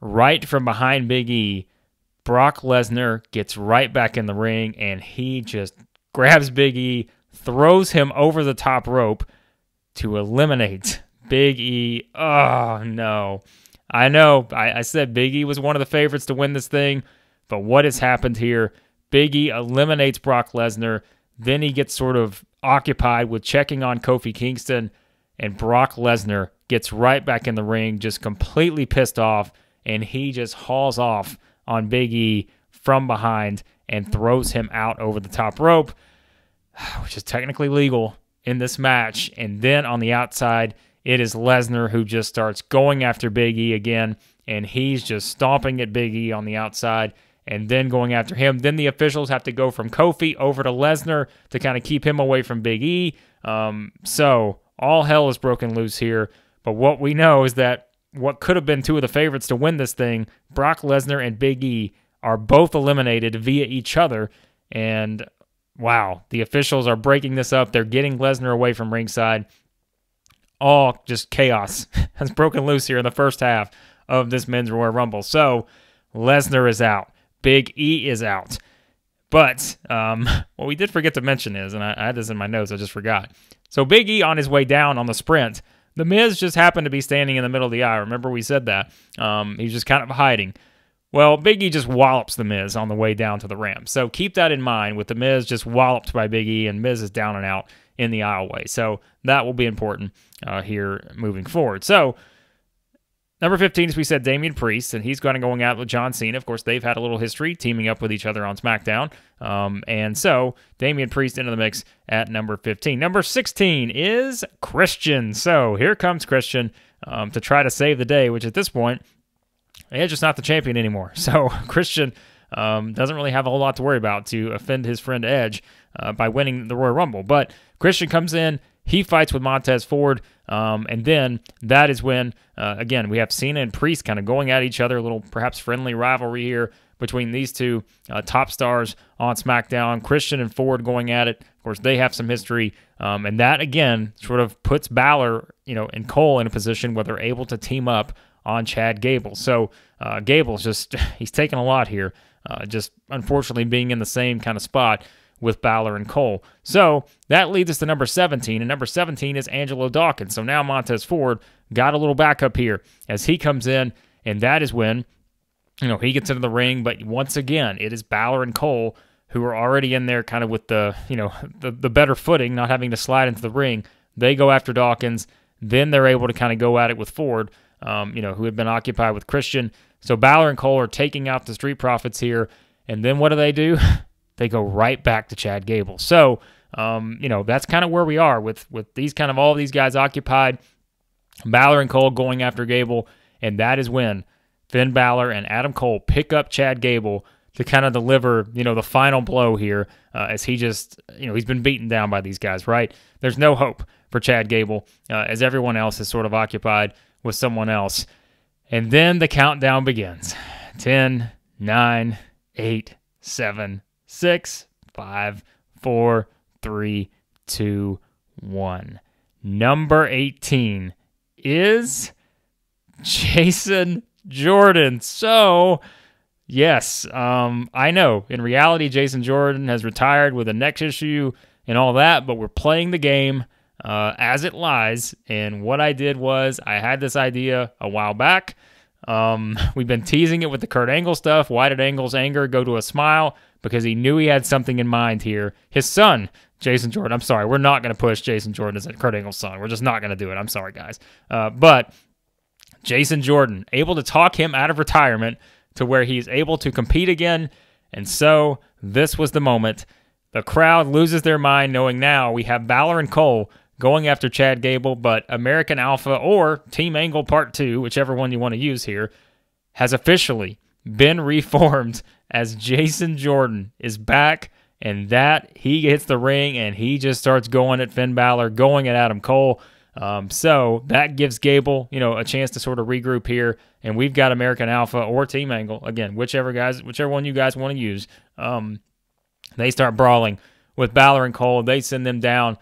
right from behind Big E, Brock Lesnar gets right back in the ring and he just grabs Big E, throws him over the top rope to eliminate <laughs> Big E. Oh, no. I know I, I said Big E was one of the favorites to win this thing, but what has happened here? Big E eliminates Brock Lesnar. Then he gets sort of occupied with checking on Kofi Kingston, and Brock Lesnar gets right back in the ring, just completely pissed off, and he just hauls off on Big E from behind and throws him out over the top rope, <sighs> which is technically legal in this match. And then on the outside, it is Lesnar who just starts going after Big E again, and he's just stomping at Big E on the outside and then going after him. Then the officials have to go from Kofi over to Lesnar to kind of keep him away from Big E. Um, so all hell is broken loose here. But what we know is that what could have been two of the favorites to win this thing, Brock Lesnar and Big E, are both eliminated via each other. And wow, the officials are breaking this up. They're getting Lesnar away from ringside. All just chaos <laughs> has broken loose here in the first half of this men's Royal Rumble. So Lesnar is out. Big E is out. But um, <laughs> what we did forget to mention is, and I, I had this in my notes, I just forgot. So Big E on his way down on the sprint the Miz just happened to be standing in the middle of the aisle. Remember, we said that. Um, he's just kind of hiding. Well, Big E just wallops the Miz on the way down to the ramp. So keep that in mind with the Miz just walloped by Big E, and Miz is down and out in the aisleway. So that will be important uh, here moving forward. So Number 15, as we said, Damian Priest, and he's going to going out with John Cena. Of course, they've had a little history teaming up with each other on SmackDown. Um, and so Damian Priest into the mix at number 15. Number 16 is Christian. So here comes Christian um, to try to save the day, which at this point, Edge is not the champion anymore. <laughs> So Christian um, doesn't really have a whole lot to worry about to offend his friend Edge uh, by winning the Royal Rumble. But Christian comes in, he fights with Montez Ford, um, and then that is when, uh, again, we have Cena and Priest kind of going at each other, a little perhaps friendly rivalry here between these two uh, top stars on SmackDown. Christian and Ford going at it. Of course, they have some history, um, and that again sort of puts Balor, you know, and Cole in a position where they're able to team up on Chad Gable. So uh, Gable's just <laughs> he's taking a lot here, uh, just unfortunately being in the same kind of spot with Balor and Cole. So that leads us to number 17, and number 17 is Angelo Dawkins. So now Montez Ford got a little backup here as he comes in, and that is when you know he gets into the ring. But once again, it is Balor and Cole who are already in there, kind of with the you know <laughs> the, the better footing, not having to slide into the ring. They go after Dawkins, then they're able to kind of go at it with Ford, um, you know, who had been occupied with Christian. So Balor and Cole are taking out the Street Profits here. And then what do they do? <laughs> they go right back to Chad Gable. So, um, you know, that's kind of where we are with with these kind of all these guys occupied. Balor and Cole going after Gable, and that is when Finn Balor and Adam Cole pick up Chad Gable to kind of deliver, you know, the final blow here uh, as he just, you know, he's been beaten down by these guys, right? There's no hope for Chad Gable uh, as everyone else is sort of occupied with someone else. And then the countdown begins 10, 9, 8, 7, six, five, four, three, two, one. Number 18 is Jason Jordan. So, yes, um, I know in reality, Jason Jordan has retired with a neck issue and all that, but we're playing the game uh, as it lies. And what I did was I had this idea a while back. Um, <laughs> we've been teasing it with the Kurt Angle stuff. Why did Angle's anger go to a smile? Because he knew he had something in mind here. His son, Jason Jordan. I'm sorry, we're not going to push Jason Jordan as a Kurt Angle's son. We're just not going to do it. I'm sorry, guys. Uh, but Jason Jordan, able to talk him out of retirement to where he's able to compete again. And so this was the moment. The crowd loses their mind knowing now we have Balor and Cole going after Chad Gable, but American Alpha or Team Angle Part 2, whichever one you want to use here, has officially been <laughs> reformed as Jason Jordan is back and that he hits the ring and he just starts going at Finn Balor, going at Adam Cole. Um, so that gives Gable, you know, a chance to sort of regroup here. And we've got American Alpha or Team Angle again, whichever guys, whichever one you guys want to use. Um, they start brawling with Balor and Cole. They send them down.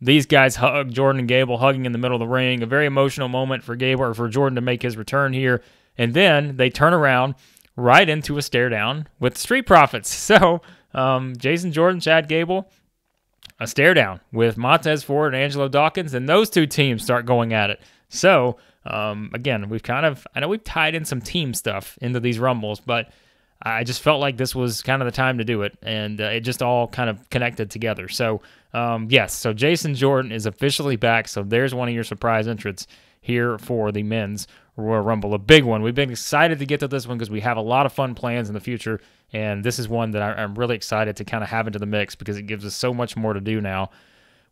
These guys hug Jordan and Gable, hugging in the middle of the ring. A very emotional moment for Gable or for Jordan to make his return here. And then they turn around right into a stare down with Street Profits. <laughs> So um, Jason Jordan, Chad Gable, a stare down with Montez Ford and Angelo Dawkins, and those two teams start going at it. So, um, again, we've kind of, I know we've tied in some team stuff into these Rumbles, but I just felt like this was kind of the time to do it, and uh, it just all kind of connected together. So, um, yes, so Jason Jordan is officially back. So, there's one of your surprise entrants here for the men's Royal Rumble, a big one. We've been excited to get to this one because we have a lot of fun plans in the future and this is one that I, am really excited to kind of have into the mix because it gives us so much more to do now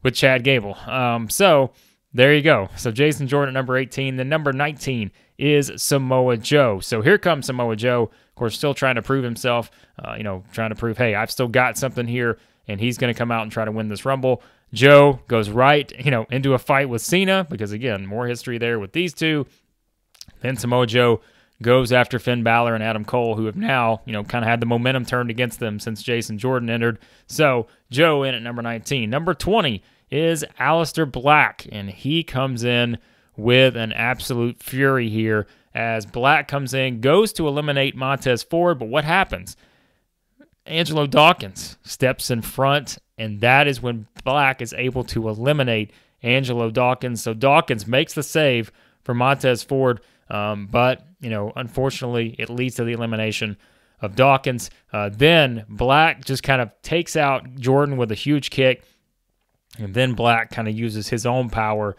with Chad Gable. Um, so there you go. So Jason Jordan at number 18. Then number 19 is Samoa Joe. So here comes Samoa Joe. Of course, still trying to prove himself. Uh, you know, trying to prove, hey, I've still got something here, and he's going to come out and try to win this Rumble. Joe goes right, you know, into a fight with Cena because again, more history there with these two. Then Samoa Joe goes after Finn Balor and Adam Cole, who have now, you know, kind of had the momentum turned against them since Jason Jordan entered. So Joe in at number 19. Number 20 is Aleister Black, and he comes in with an absolute fury here as Black comes in, goes to eliminate Montez Ford, but what happens? Angelo Dawkins steps in front, and that is when Black is able to eliminate Angelo Dawkins. So Dawkins makes the save for Montez Ford um, but, you know, unfortunately, it leads to the elimination of Dawkins. Uh, then Black just kind of takes out Jordan with a huge kick. And then Black kind of uses his own power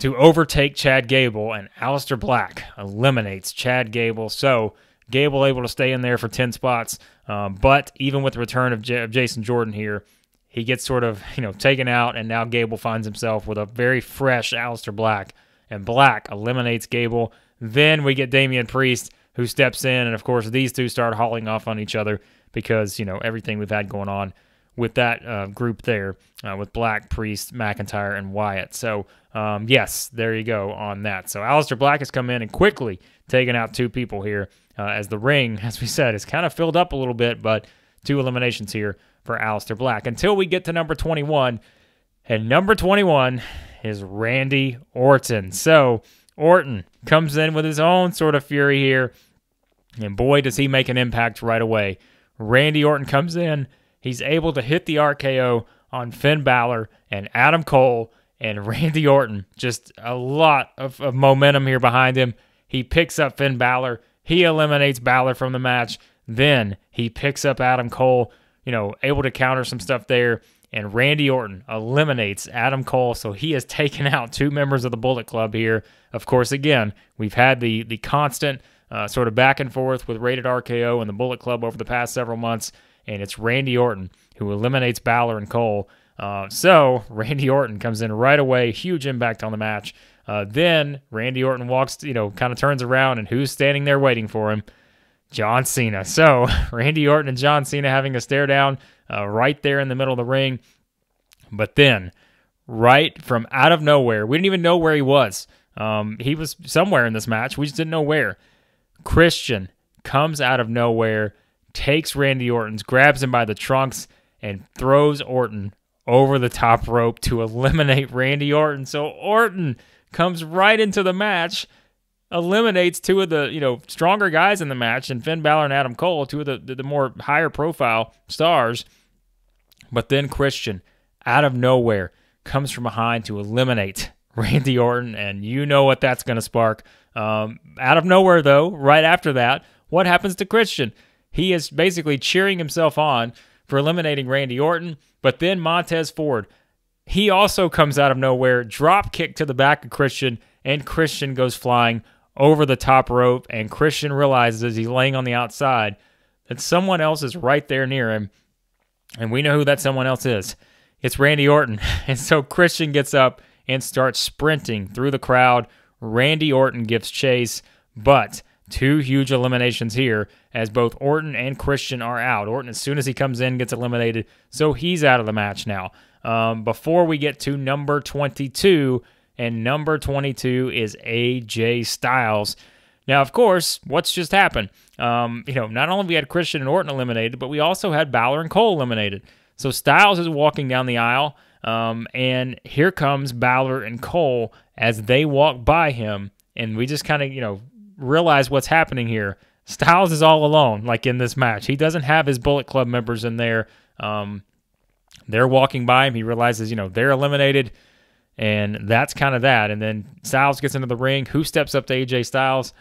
to overtake Chad Gable. And Aleister Black eliminates Chad Gable. So Gable able to stay in there for 10 spots. Um, but even with the return of, J- of Jason Jordan here, he gets sort of, you know, taken out. And now Gable finds himself with a very fresh Aleister Black and Black eliminates Gable. Then we get Damian Priest who steps in, and of course these two start hauling off on each other because you know everything we've had going on with that uh, group there uh, with Black, Priest, McIntyre, and Wyatt. So um, yes, there you go on that. So Aleister Black has come in and quickly taken out two people here uh, as the ring, <laughs> as we said, is kind of filled up a little bit, but two eliminations here for Aleister Black until we get to number 21. And number 21 is Randy Orton. So Orton comes in with his own sort of fury here. And boy, does he make an impact right away. Randy Orton comes in. He's able to hit the RKO on Finn Balor and Adam Cole and <laughs> Randy Orton. Just a lot of, of momentum here behind him. He picks up Finn Balor. He eliminates Balor from the match. Then he picks up Adam Cole, you know, able to counter some stuff there and Randy Orton eliminates Adam Cole. So he has <laughs> taken out two members of the Bullet Club here. Of course, again, we've had the the constant uh, sort of back and forth with Rated RKO and the Bullet Club over the past several months, and it's Randy Orton who eliminates Balor and Cole. Uh, so <laughs> Randy Orton comes in right away, huge impact on the match. Uh, then Randy Orton walks, you know, kind of turns around, and who's standing there waiting for him? John Cena. So <laughs> Randy Orton and John Cena having a stare down uh, right there in the middle of the ring. But then, right from out of nowhere, we didn't even know where he was. Um, he was somewhere in this match. We just didn't know where. Christian comes out of nowhere, takes Randy Orton's, grabs him by the trunks, and throws Orton over the top rope to <laughs> eliminate Randy Orton. So Orton comes right into the match eliminates two of the you know stronger guys in the match, and Finn Balor and Adam Cole, two of the the, the more higher profile stars. But then Christian, out of nowhere, comes from behind to eliminate <laughs> Randy Orton, and you know what that's going to spark. Um, out of nowhere, though, right after that, what happens to Christian? He is basically cheering himself on for eliminating Randy Orton, but then Montez Ford, he also comes out of nowhere, drop kick to the back of Christian, and Christian goes flying over the top rope, and Christian realizes as he's laying on the outside that someone else is right there near him. And we know who that someone else is. It's Randy Orton. <laughs> And so Christian gets up and starts sprinting through the crowd. Randy Orton gives chase, but two huge eliminations here as both Orton and Christian are out. Orton, as soon as he comes in, gets eliminated, so he's out of the match now. Um, before we get to number 22, and number 22 is AJ Styles. Now, of course, what's just happened? Um, you know, not only we had Christian and Orton eliminated, but we also had Balor and Cole eliminated. So Styles is walking down the aisle, um, and here comes Balor and Cole as they walk by him, and we just kind of, you know, realize what's happening here. Styles is all alone, like in this match. He doesn't have his Bullet Club members in there. Um, they're walking by him. He realizes, you know, they're eliminated. And that's kind of that. And then Styles gets into the ring. Who steps up to AJ Styles?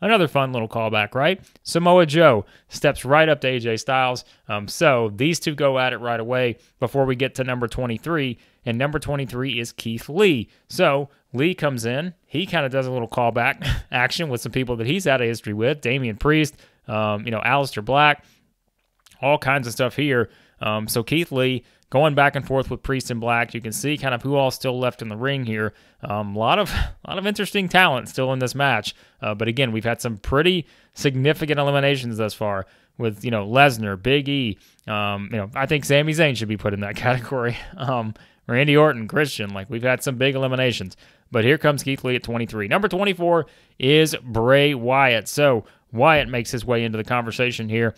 Another fun little callback, right? Samoa Joe steps right up to AJ Styles. Um, so these two go at it right away before we get to number 23. And number 23 is Keith Lee. So Lee comes in. He kind of does a little callback <laughs> action with some people that he's had a history with Damian Priest, um, you know, Aleister Black, all kinds of stuff here. Um, so Keith Lee going back and forth with Priest and Black. You can see kind of who all still left in the ring here. Um, a lot of a <laughs> lot of interesting talent still in this match. Uh, but again, we've had some pretty significant eliminations thus far with you know Lesnar, Big E. Um, you know, I think Sami Zayn should be put in that <laughs> category. Um, Randy Orton, Christian. Like we've had some big eliminations. But here comes Keith Lee at 23. Number 24 is Bray Wyatt. So Wyatt makes his way into the conversation here.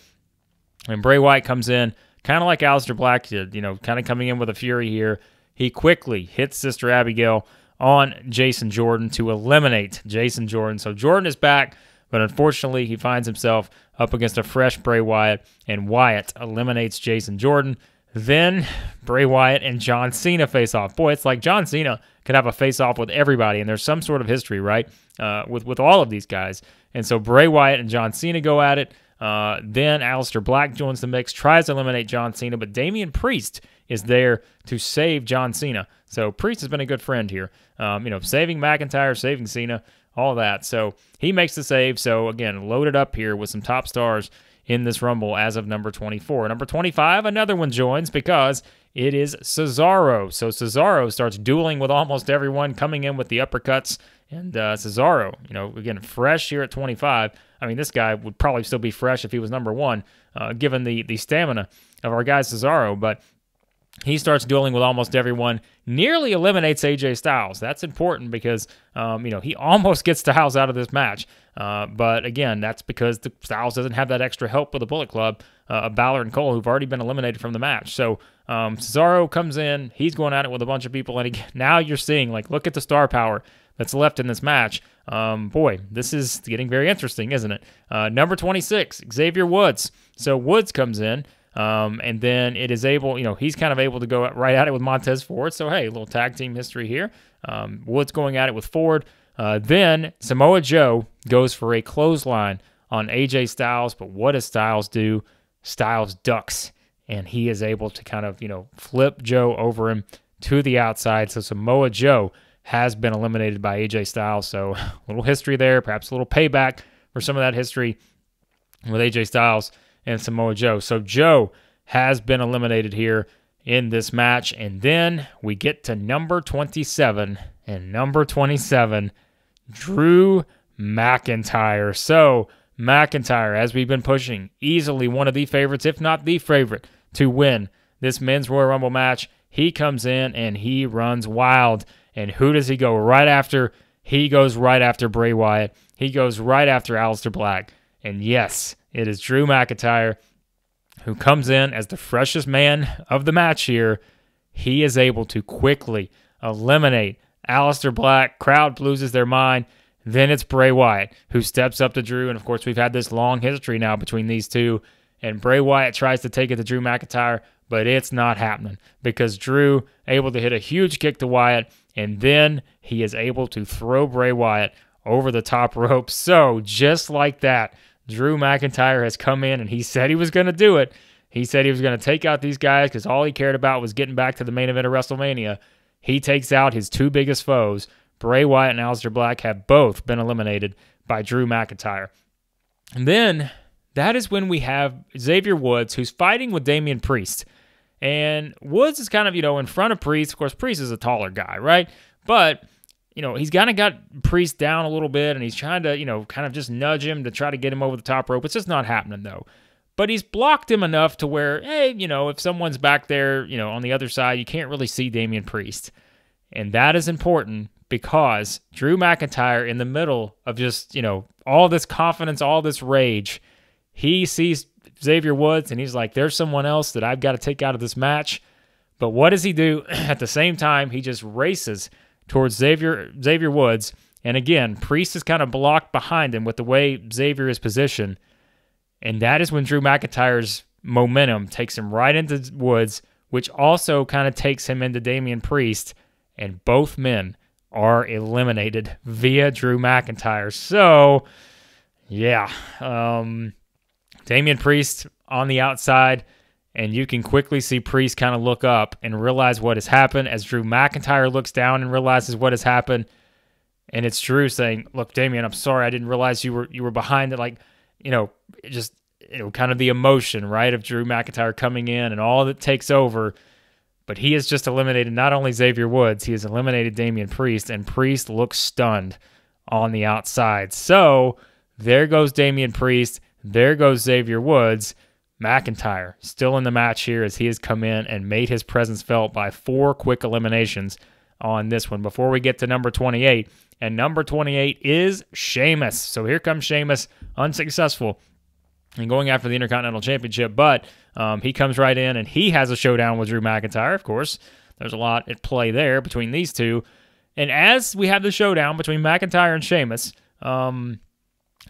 And Bray Wyatt comes in kind of like Aleister Black did, you know, kind of coming in with a fury here. He quickly hits Sister Abigail on Jason Jordan to eliminate Jason Jordan. So Jordan is back, but unfortunately, he finds himself up against a fresh Bray Wyatt, and Wyatt eliminates Jason Jordan. Then Bray Wyatt and John Cena face off. Boy, it's like John Cena could have a face off with everybody, and there's some sort of history, right, uh, with with all of these guys. And so Bray Wyatt and John Cena go at it. Uh, then Aleister Black joins the mix, tries to eliminate John Cena, but Damian Priest is there to save John Cena. So Priest has been a good friend here. Um, you know, saving McIntyre, saving Cena, all that. So he makes the save. So again, loaded up here with some top stars in this Rumble as of number 24. Number 25, another one joins because it is Cesaro. So Cesaro starts dueling with almost everyone, coming in with the uppercuts. And uh, Cesaro, you know, again, fresh here at 25. I mean, this guy would probably still be fresh if he was number one, uh, given the the stamina of our guy Cesaro. But he starts dueling with almost everyone, nearly eliminates AJ Styles. That's important because, um, you know, he <laughs> almost gets Styles out of this match. Uh, but again, that's because the Styles doesn't have that extra help with the Bullet Club uh, Balor and Cole, who've already been eliminated from the match. So um, Cesaro comes in, he's going at it with a bunch of people, and again, <laughs> now you're seeing like, look at the star power that's left in this match. Um, boy, this is getting very interesting, isn't it? Uh, number 26, Xavier Woods. So Woods comes in. Um, and then it is able, you know, he's kind of able to go right at it with Montez Ford. So, hey, a little tag team history here. Um, Woods going at it with Ford. Uh, then Samoa Joe goes for a clothesline on AJ Styles. But what does Styles do? Styles ducks, and he is able to kind of, you know, flip Joe over him to the outside. So Samoa Joe has been eliminated by AJ Styles. So <laughs> a little history there, perhaps a little payback for some of that history with AJ Styles and Samoa Joe. So Joe has been eliminated here in this match. And then we get to number 27. And number 27, Drew McIntyre. So McIntyre, as we've been pushing, easily one of the favorites, if not the favorite, to win this men's Royal Rumble match. He comes in and he runs wild. And who does he go right after? He goes right after Bray Wyatt. He goes right after Aleister Black. And yes, it is Drew McIntyre who comes in as the freshest man of the match here. He is able to quickly eliminate Aleister Black. Crowd loses their mind. Then it's Bray Wyatt who steps up to Drew. And of course, we've had this long history now between these two. And Bray Wyatt tries to take it to Drew McIntyre, but it's not happening because Drew able to hit a huge kick to Wyatt and then he is able to throw Bray Wyatt over the top <laughs> rope. So, just like that, Drew McIntyre has come in and he said he was going to do it. He said he was going to take out these guys because all he cared about was getting back to the main event of WrestleMania. He takes out his two biggest foes. Bray Wyatt and Aleister Black have both been eliminated by Drew McIntyre. And then that is when we have Xavier Woods, who's fighting with Damian Priest. And Woods is kind of, you know, in front of Priest. Of course, Priest is a taller guy, right? But, you know, he's kind of got Priest down a little bit and he's trying to, you know, kind of just nudge him to try to get him over the top rope. It's just not happening, though. But he's blocked him enough to where, hey, you know, if someone's back there, you know, on the other side, you can't really see Damian Priest. And that is important because Drew McIntyre, in the middle of just, you know, all this confidence, all this rage, he sees Xavier Woods and he's like, there's someone else that I've got to take out of this match. But what does he do? <clears throat> At the same time, he just races towards Xavier Xavier Woods. And again, Priest is kind of blocked behind him with the way Xavier is positioned. And that is when Drew McIntyre's momentum takes him right into Woods, which also kind of takes him into Damian Priest. And both men are eliminated via Drew McIntyre. So, yeah. Um, Damian Priest on the outside, and you can quickly see Priest kind of look up and realize what has happened as Drew McIntyre looks down and realizes what has happened. And it's Drew saying, "Look, Damian, I'm sorry. I didn't realize you were you were behind it. Like, you know, just you know, kind of the emotion, right, of Drew McIntyre coming in and all that takes over." But he has just eliminated not only Xavier Woods, he has eliminated Damian Priest, and Priest looks stunned on the outside. So there goes Damian Priest. There goes Xavier Woods. McIntyre still in the match here as he has come in and made his presence felt by four quick eliminations on this one. Before we get to number 28, and number 28 is Sheamus. So here comes Sheamus, unsuccessful and going after the Intercontinental Championship, but um, he comes right in and he has a showdown with Drew McIntyre. Of course, there's a lot at play there between these two. And as we have the showdown between McIntyre and Sheamus, um,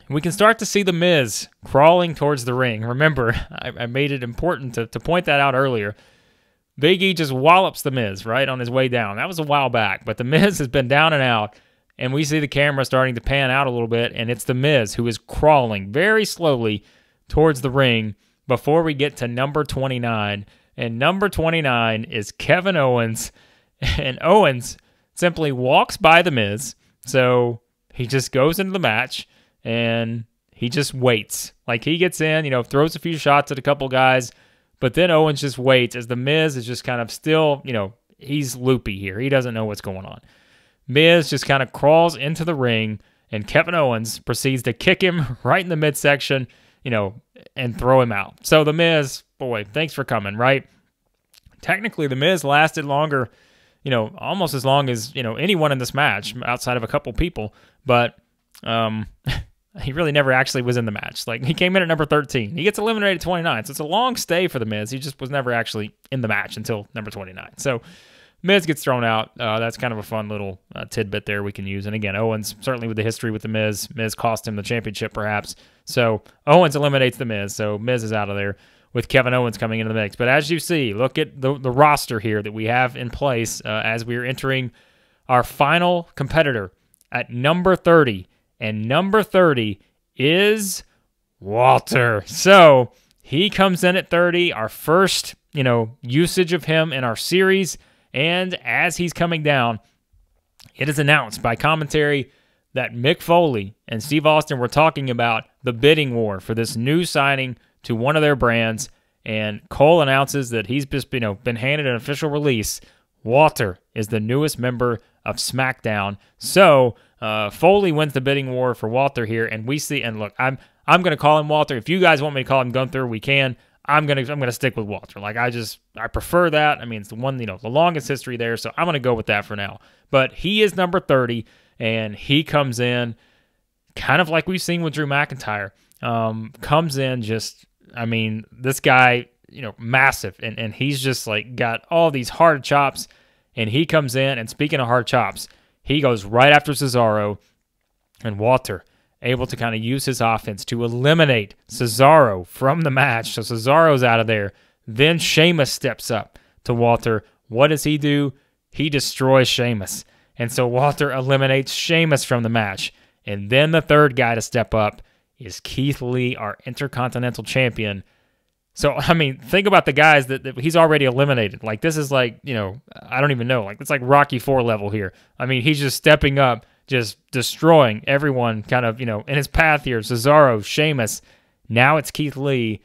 we can start to see the Miz crawling towards the ring. Remember, <laughs> I, I made it important to, to point that out earlier. Big E just wallops the Miz right on his way down. That was a while back, but the <laughs> Miz has been down and out, and we see the camera starting to pan out a little bit, and it's the Miz who is crawling very slowly towards the ring before we get to number 29. And number 29 is Kevin Owens, <laughs> and Owens simply walks by the Miz, so he just goes into the match and he just waits. Like he gets in, you know, throws a few shots at a couple guys, but then Owens just waits as the Miz is just kind of still, you know, he's loopy here. He doesn't know what's going on. Miz just kind of crawls into the ring, and Kevin Owens proceeds to kick him <laughs> right in the midsection, you know, and throw him out. So the Miz, boy, thanks for coming, right? Technically, the Miz lasted longer, you know, almost as long as, you know, anyone in this match outside of a couple people, but um <laughs> he really never actually was in the match. Like he came in at number 13. He gets eliminated at 29. So it's a long stay for the Miz. He just was never actually in the match until number 29. So Miz gets thrown out. Uh, that's kind of a fun little uh, tidbit there we can use. And again, Owens certainly with the history with the Miz. Miz cost him the championship perhaps. So Owens eliminates the Miz. So Miz is out of there with Kevin Owens coming into the mix. But as you see, look at the, the roster here that we have in place uh, as we are entering our final competitor at number 30 and number 30 is Walter. So he comes in at 30, our first, you know, usage of him in our series. And as he's coming down, it is announced by commentary that Mick Foley and Steve Austin were talking about the bidding war for this new signing to one of their brands. And Cole announces that he's just you know been handed an official release. Walter is the newest member of SmackDown. So uh, Foley wins the bidding war for Walter here, and we see. And look, I'm I'm gonna call him Walter. If you guys want me to call him Gunther, we can. I'm gonna I'm gonna stick with Walter. Like I just I prefer that. I mean, it's the one you know the longest history there, so I'm gonna go with that for now. But he is number 30, and he comes in kind of like we've seen with Drew McIntyre. Um, comes in just I mean this guy you know massive, and and he's just like got all these hard chops, and he comes in and speaking of hard chops he goes right after Cesaro and Walter, able to kind of use his offense to eliminate Cesaro from the match. So Cesaro's out of there. Then Sheamus steps up to Walter. What does he do? He destroys Sheamus. And so Walter eliminates Sheamus from the match. And then the third guy to step up is Keith Lee, our Intercontinental Champion. So I mean, think about the guys that, that, he's already eliminated. Like this is like you know I don't even know. Like it's like Rocky Four level here. I mean, he's just stepping up just destroying everyone kind of, you know, in his path here. Cesaro, Sheamus. Now it's Keith Lee.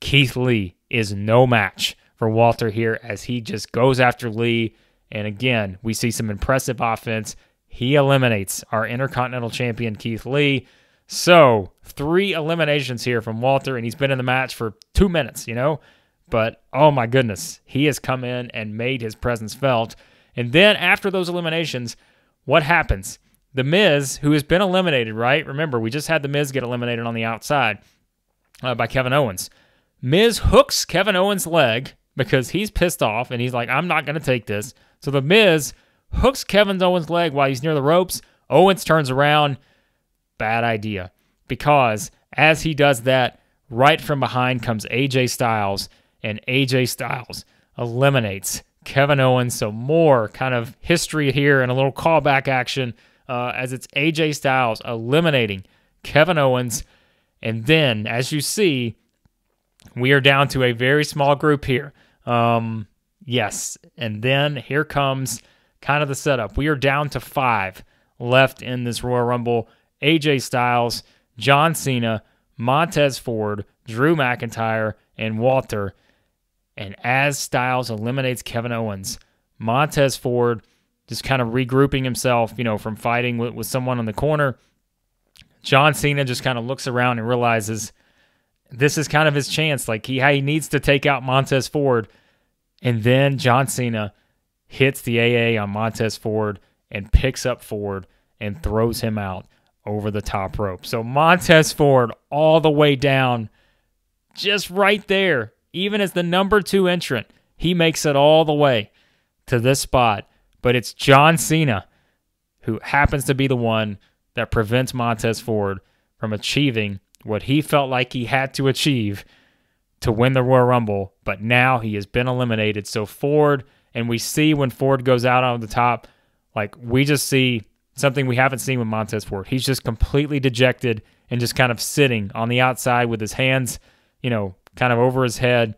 Keith Lee is no match for Walter here as he just goes after Lee. And again, we see some impressive offense. He eliminates our Intercontinental Champion, Keith Lee. So, three eliminations here from Walter, and he's been in the match for two minutes, you know? But oh my goodness, he has come in and made his presence felt. And then after those eliminations, what happens? The Miz, who has been eliminated, right? Remember, we just had The Miz get eliminated on the outside uh, by Kevin Owens. Miz hooks Kevin Owens' leg because he's pissed off and he's like, I'm not going to take this. So The Miz hooks Kevin Owens' leg while he's near the ropes. Owens turns around. Bad idea. Because as he does that, right from behind comes AJ Styles, and AJ Styles eliminates Kevin Owens. So more kind of history here and a little callback action uh, as it's AJ Styles eliminating Kevin Owens. And then, as you see, we are down to a very small group here. Um, yes. And then here comes kind of the setup. We are down to five left in this Royal Rumble AJ Styles, John Cena, Montez Ford, Drew McIntyre, and Walter. And as Styles eliminates Kevin Owens, Montez Ford just kind of regrouping himself, you know, from fighting with, with someone on the corner. John Cena just kind of looks around and realizes this is kind of his chance. Like he, he needs to take out Montez Ford. And then John Cena hits the AA on Montez Ford and picks up Ford and throws him out over the top rope. So Montez Ford all the way down, just right there even as the number two entrant, he makes it all the way to this spot. But it's John Cena who happens to be the one that prevents Montez Ford from achieving what he felt like he had to achieve to win the Royal Rumble. But now he has been eliminated. So Ford, and we see when Ford goes out on the top, like we just see something we haven't seen with Montez Ford. He's just completely dejected and just kind of sitting on the outside with his hands, you know, kind of over his head,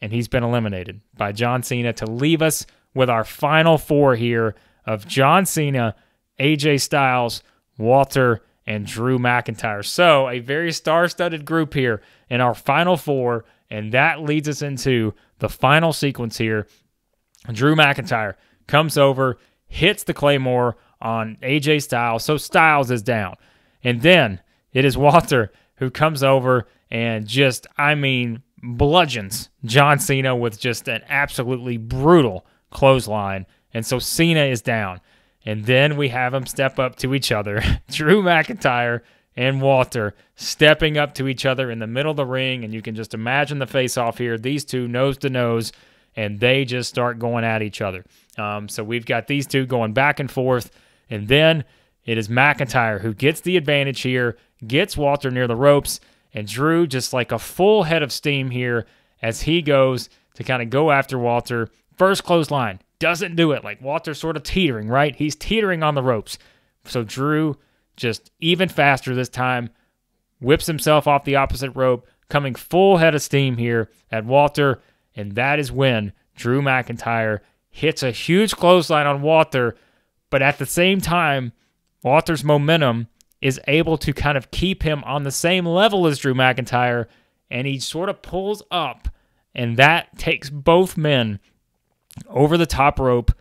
and he's been eliminated by John Cena to leave us with our final four here of John Cena, AJ Styles, Walter, and Drew McIntyre. So, a very star studded group here in our final four, and that leads us into the final sequence here. Drew McIntyre comes over, hits the Claymore on AJ Styles, so Styles is down. And then it is Walter who comes over and just, I mean, bludgeons John Cena with just an absolutely brutal clothesline. And so Cena is down. And then we have them step up to each other. <laughs> Drew McIntyre and Walter stepping up to each other in the middle of the ring. And you can just imagine the face off here. These two nose to nose, and they just start going at each other. Um, so we've got these two going back and forth. And then it is McIntyre who gets the advantage here, gets Walter near the ropes, and Drew just like a full head of steam here as he goes to kind of go after Walter. First clothesline, doesn't do it. Like Walter's sort of teetering, right? He's teetering on the ropes. So Drew just even faster this time, whips himself off the opposite rope, coming full head of steam here at Walter. And that is when Drew McIntyre hits a huge clothesline on Walter. But at the same time, Walter's momentum is able to kind of keep him on the same level as Drew McIntyre, and he sort of pulls up, and that takes both men over the top rope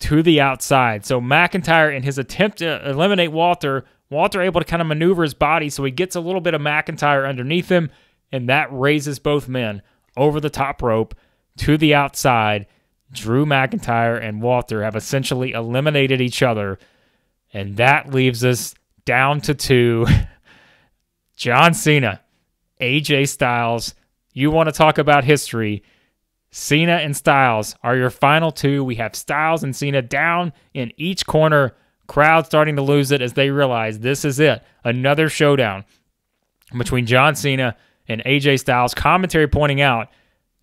to the outside. So McIntyre, in his attempt to eliminate Walter, Walter able to kind of maneuver his body so he gets a little bit of McIntyre underneath him, and that raises both men over the top rope to the outside. Drew McIntyre and Walter have essentially eliminated each other, and that leaves us down to two. <laughs> John Cena, AJ Styles. You want to talk about history? Cena and Styles are your final two. We have Styles and Cena down in each corner. Crowd starting to lose it as they realize this is it. Another showdown between John Cena and AJ Styles. Commentary pointing out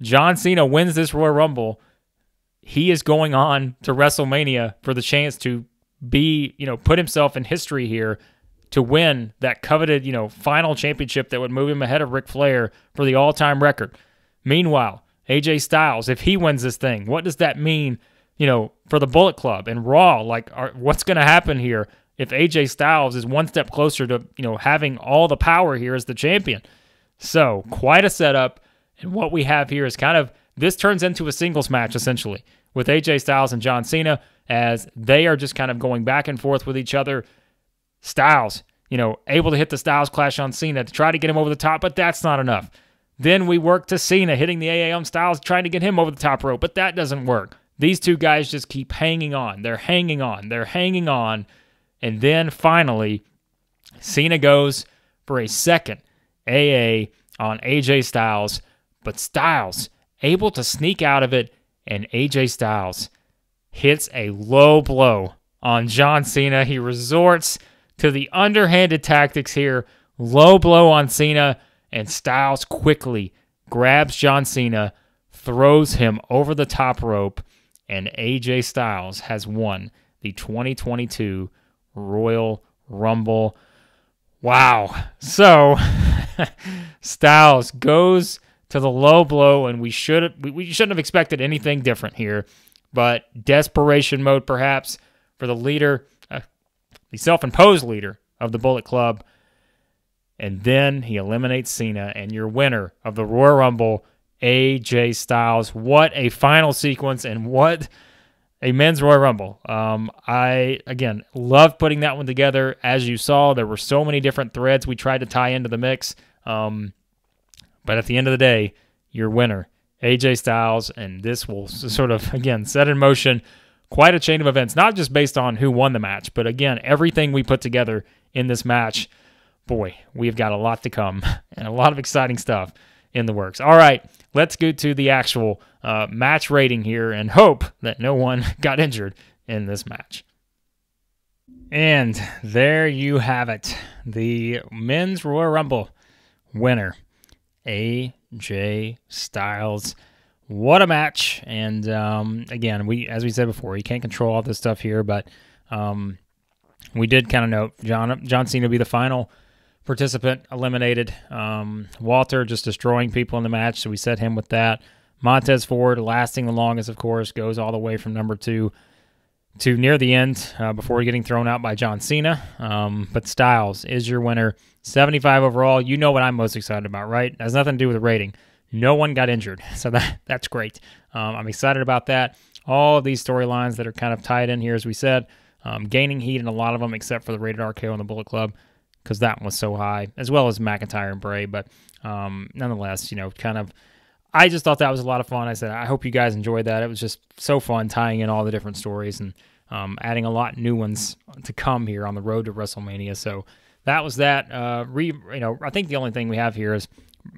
John Cena wins this Royal Rumble. He is going on to WrestleMania for the chance to be, you know, put himself in history here to win that coveted, you know, final championship that would move him ahead of Ric Flair for the all-time record. Meanwhile, AJ Styles, if he wins this thing, what does that mean, you know, for the Bullet Club and Raw? Like, are, what's going to happen here? if AJ Styles is one step closer to, you know, having all the power here as the champion. So, quite a setup. And what we have here is kind of this turns into a singles match essentially with AJ Styles and John Cena as they are just kind of going back and forth with each other. Styles, you know, able to hit the Styles clash on Cena to try to get him over the top, but that's not enough. Then we work to Cena hitting the AA on Styles, trying to get him over the top rope, but that doesn't work. These two guys just keep hanging on. They're hanging on. They're hanging on. And then finally, Cena goes for a second AA on AJ Styles, but Styles able to sneak out of it, and AJ Styles hits a low blow on John Cena. He resorts to the underhanded tactics here. Low blow on Cena, and Styles quickly grabs John Cena, throws him over the top rope, and AJ Styles has won the 2022 Royal Rumble. Wow. So <laughs> Styles goes to the low blow, and we should we, we shouldn't have expected anything different here. But desperation mode, perhaps, for the leader, uh, the self-imposed leader of the Bullet Club. And then he eliminates Cena, and your winner of the Royal Rumble, AJ Styles. What a final sequence, and what a men's Royal Rumble. Um, I again love putting that one together. As you saw, there were so many different threads we tried to tie into the mix. Um, but at the end of the day, your winner, AJ Styles, and this will sort of again set in motion quite a chain of events, not just based on who won the match, but again everything we put together in this match. Boy, we've got a lot to come <laughs> and a lot of exciting stuff in the works. All right, let's go to the actual uh, match rating here and hope that no one <laughs> got injured in this match. And there you have it. The men's Royal Rumble winner, AJ Styles. What a match. And um, again, we as we said before, you can't control all this stuff here, but um, we did kind of note John John Cena be the final participant eliminated. Um, Walter just destroying people in the match, so we set him with that. Montez Ford, lasting the longest, of course, goes all the way from number two to near the end uh, before getting thrown out by John Cena. Um, but Styles is your winner. 75 overall. You know what I'm most excited about, right? It has nothing to do with the rating. No one got injured, <laughs> so that that's great. Um, I'm excited about that. All of these storylines that are kind of tied in here, as we said, um, gaining heat in a lot of them, except for the Rated RKO and the Bullet Club because that one was so high, as well as McIntyre and Bray. But um, nonetheless, you know, kind of, I just thought that was a lot of fun. I said, I hope you guys enjoyed that. It was just so fun tying in all the different stories and um, adding a lot new ones to come here on the road to WrestleMania. So that was that. Uh, re, you know, I think the only thing we have here is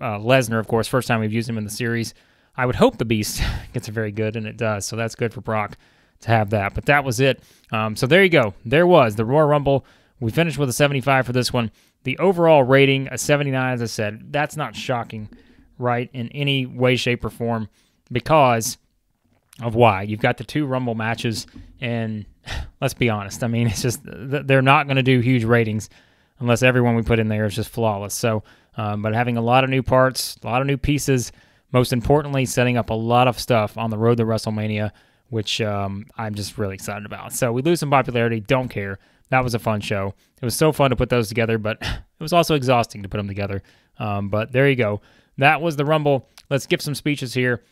uh, Lesnar, of course, first time we've used him in the series. I would hope the Beast <laughs> gets a very good, and it does. So that's good for Brock to have that. But that was it. Um, so there you go. There was the Royal Rumble. We finished with a 75 for this one. The overall rating, a 79, as I said, that's not shocking, right, in any way, shape, or form because of why. You've got the two Rumble matches, and <laughs> let's be honest. I mean, it's just they're not going to do huge ratings unless everyone we put in there is just flawless. So, um, but having a lot of new parts, a lot of new pieces, most importantly, setting up a lot of stuff on the road to WrestleMania, which um, I'm just really excited about. So we lose some popularity, don't care that was a fun show. It was so fun to put those together, but <laughs> it was also exhausting to put them together. Um, but there you go. That was the Rumble. Let's give some speeches here.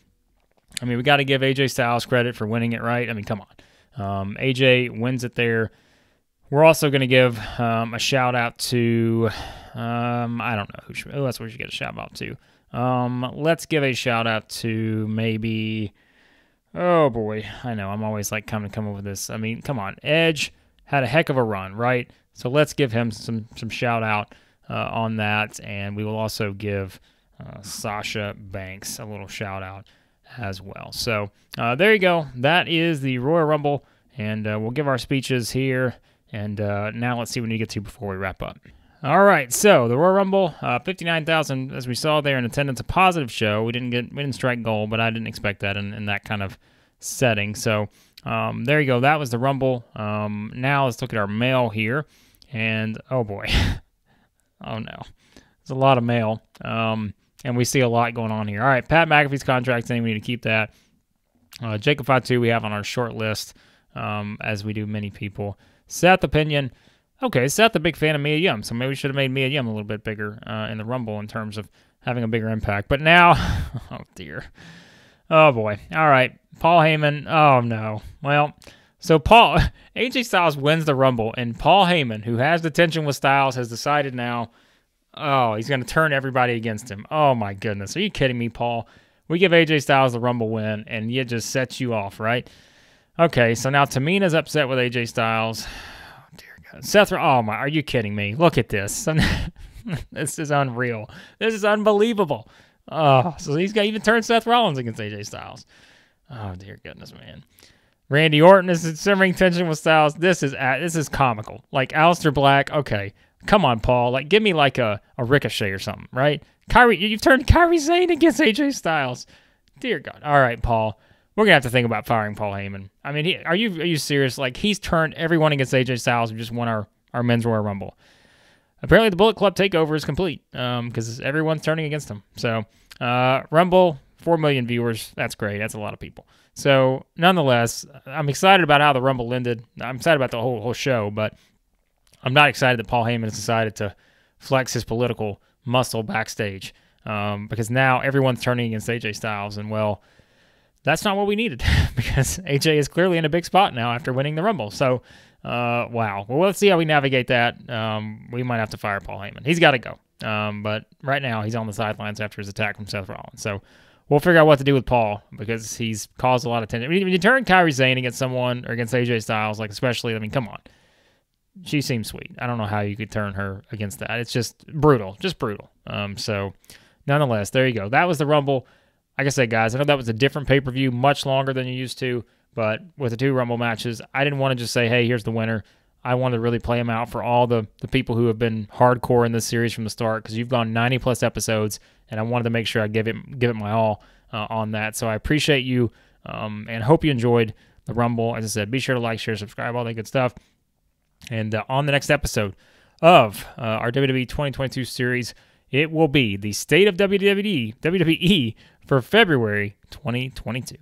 I mean, we got to give AJ Styles credit for winning it, right? I mean, come on. Um, AJ wins it there. We're also going to give um, a shout out to, um, I don't know who, should, who else we should get a shout out to. Um, let's give a shout out to maybe, oh boy, I know I'm always like coming come up with this. I mean, come on, Edge had a heck of a run, right? So let's give him some some shout out uh, on that, and we will also give uh, Sasha Banks a little shout out as well. So uh, there you go. That is the Royal Rumble, and uh, we'll give our speeches here. And uh, now let's see when you get to before we wrap up. All right, so the Royal Rumble, uh, fifty-nine thousand, as we saw there in attendance, a positive show. We didn't get, we didn't strike gold, but I didn't expect that in, in that kind of setting. So um, there you go. That was the Rumble. Um, now let's look at our mail here. And oh boy. <laughs> oh no. There's a lot of mail. Um, and we see a lot going on here. All right. Pat McAfee's contract thing. We need to keep that. Uh, Jacob Fatu we have on our short list, um, as we do many people. Seth Opinion. Okay, Seth, a big fan of Mia Yim, so maybe we should have made Mia Yim a little bit bigger uh, in the Rumble in terms of having a bigger impact. But now, <laughs> oh dear. Oh boy. All right. Paul Heyman. Oh no. Well, so Paul <laughs> AJ Styles wins the Rumble, and Paul Heyman, who has the tension with Styles, has decided now, oh, he's going to turn everybody against him. Oh my goodness. Are you kidding me, Paul? We give AJ Styles the Rumble win, and it just sets you off, right? Okay, so now Tamina's upset with AJ Styles. <sighs> Oh, dear God. Seth, oh my, are you kidding me? Look at this. <laughs> this is unreal. This is unbelievable. Oh, so he's got even turned Seth Rollins against AJ Styles. Oh dear goodness, man. Randy Orton is simmering tension with Styles. This is uh, this is comical. Like Aleister Black. Okay, come on, Paul. Like give me like a, a Ricochet or something, right? Kairi, you've turned Kairi Sane against AJ Styles. Dear God. All right, Paul. We're gonna have to think about firing Paul Heyman. I mean, he, are you are you serious? Like he's turned everyone against AJ Styles and just won our our men's Royal Rumble. Apparently, the Bullet Club takeover is complete because um, everyone's turning against him. So, uh, Rumble, four million viewers. That's great. That's a lot of people. So, nonetheless, I'm excited about how the Rumble ended. I'm excited about the whole whole show, but I'm not excited that Paul Heyman has decided to flex his political muscle backstage um, because now everyone's turning against AJ Styles, and well, that's not what we needed <laughs> because AJ is clearly in a big spot now after winning the Rumble. So, uh, wow. Well, let's see how we navigate that. Um, we might have to fire Paul Heyman. He's got to go. Um, but right now, he's on the sidelines after his attack from Seth Rollins. So we'll figure out what to do with Paul because he's caused a lot of tension. I When you turn Kairi Sane against someone or against AJ Styles, like especially, I mean, come on. She seems sweet. I don't know how you could turn her against that. It's just brutal, just brutal. Um, so, nonetheless, there you go. That was the Rumble. Like I said, guys, I know that was a different pay per view, much longer than you used to. But with the two Rumble matches, I didn't want to just say, hey, here's the winner. I wanted to really play them out for all the, the people who have been hardcore in this series from the start because you've gone 90 plus episodes, and I wanted to make sure I give it give it my all uh, on that. So I appreciate you um, and hope you enjoyed the Rumble. As I said, be sure to like, share, subscribe, all that good stuff. And uh, on the next episode of uh, our WWE 2022 series, it will be the state of WWE WWE for February 2022.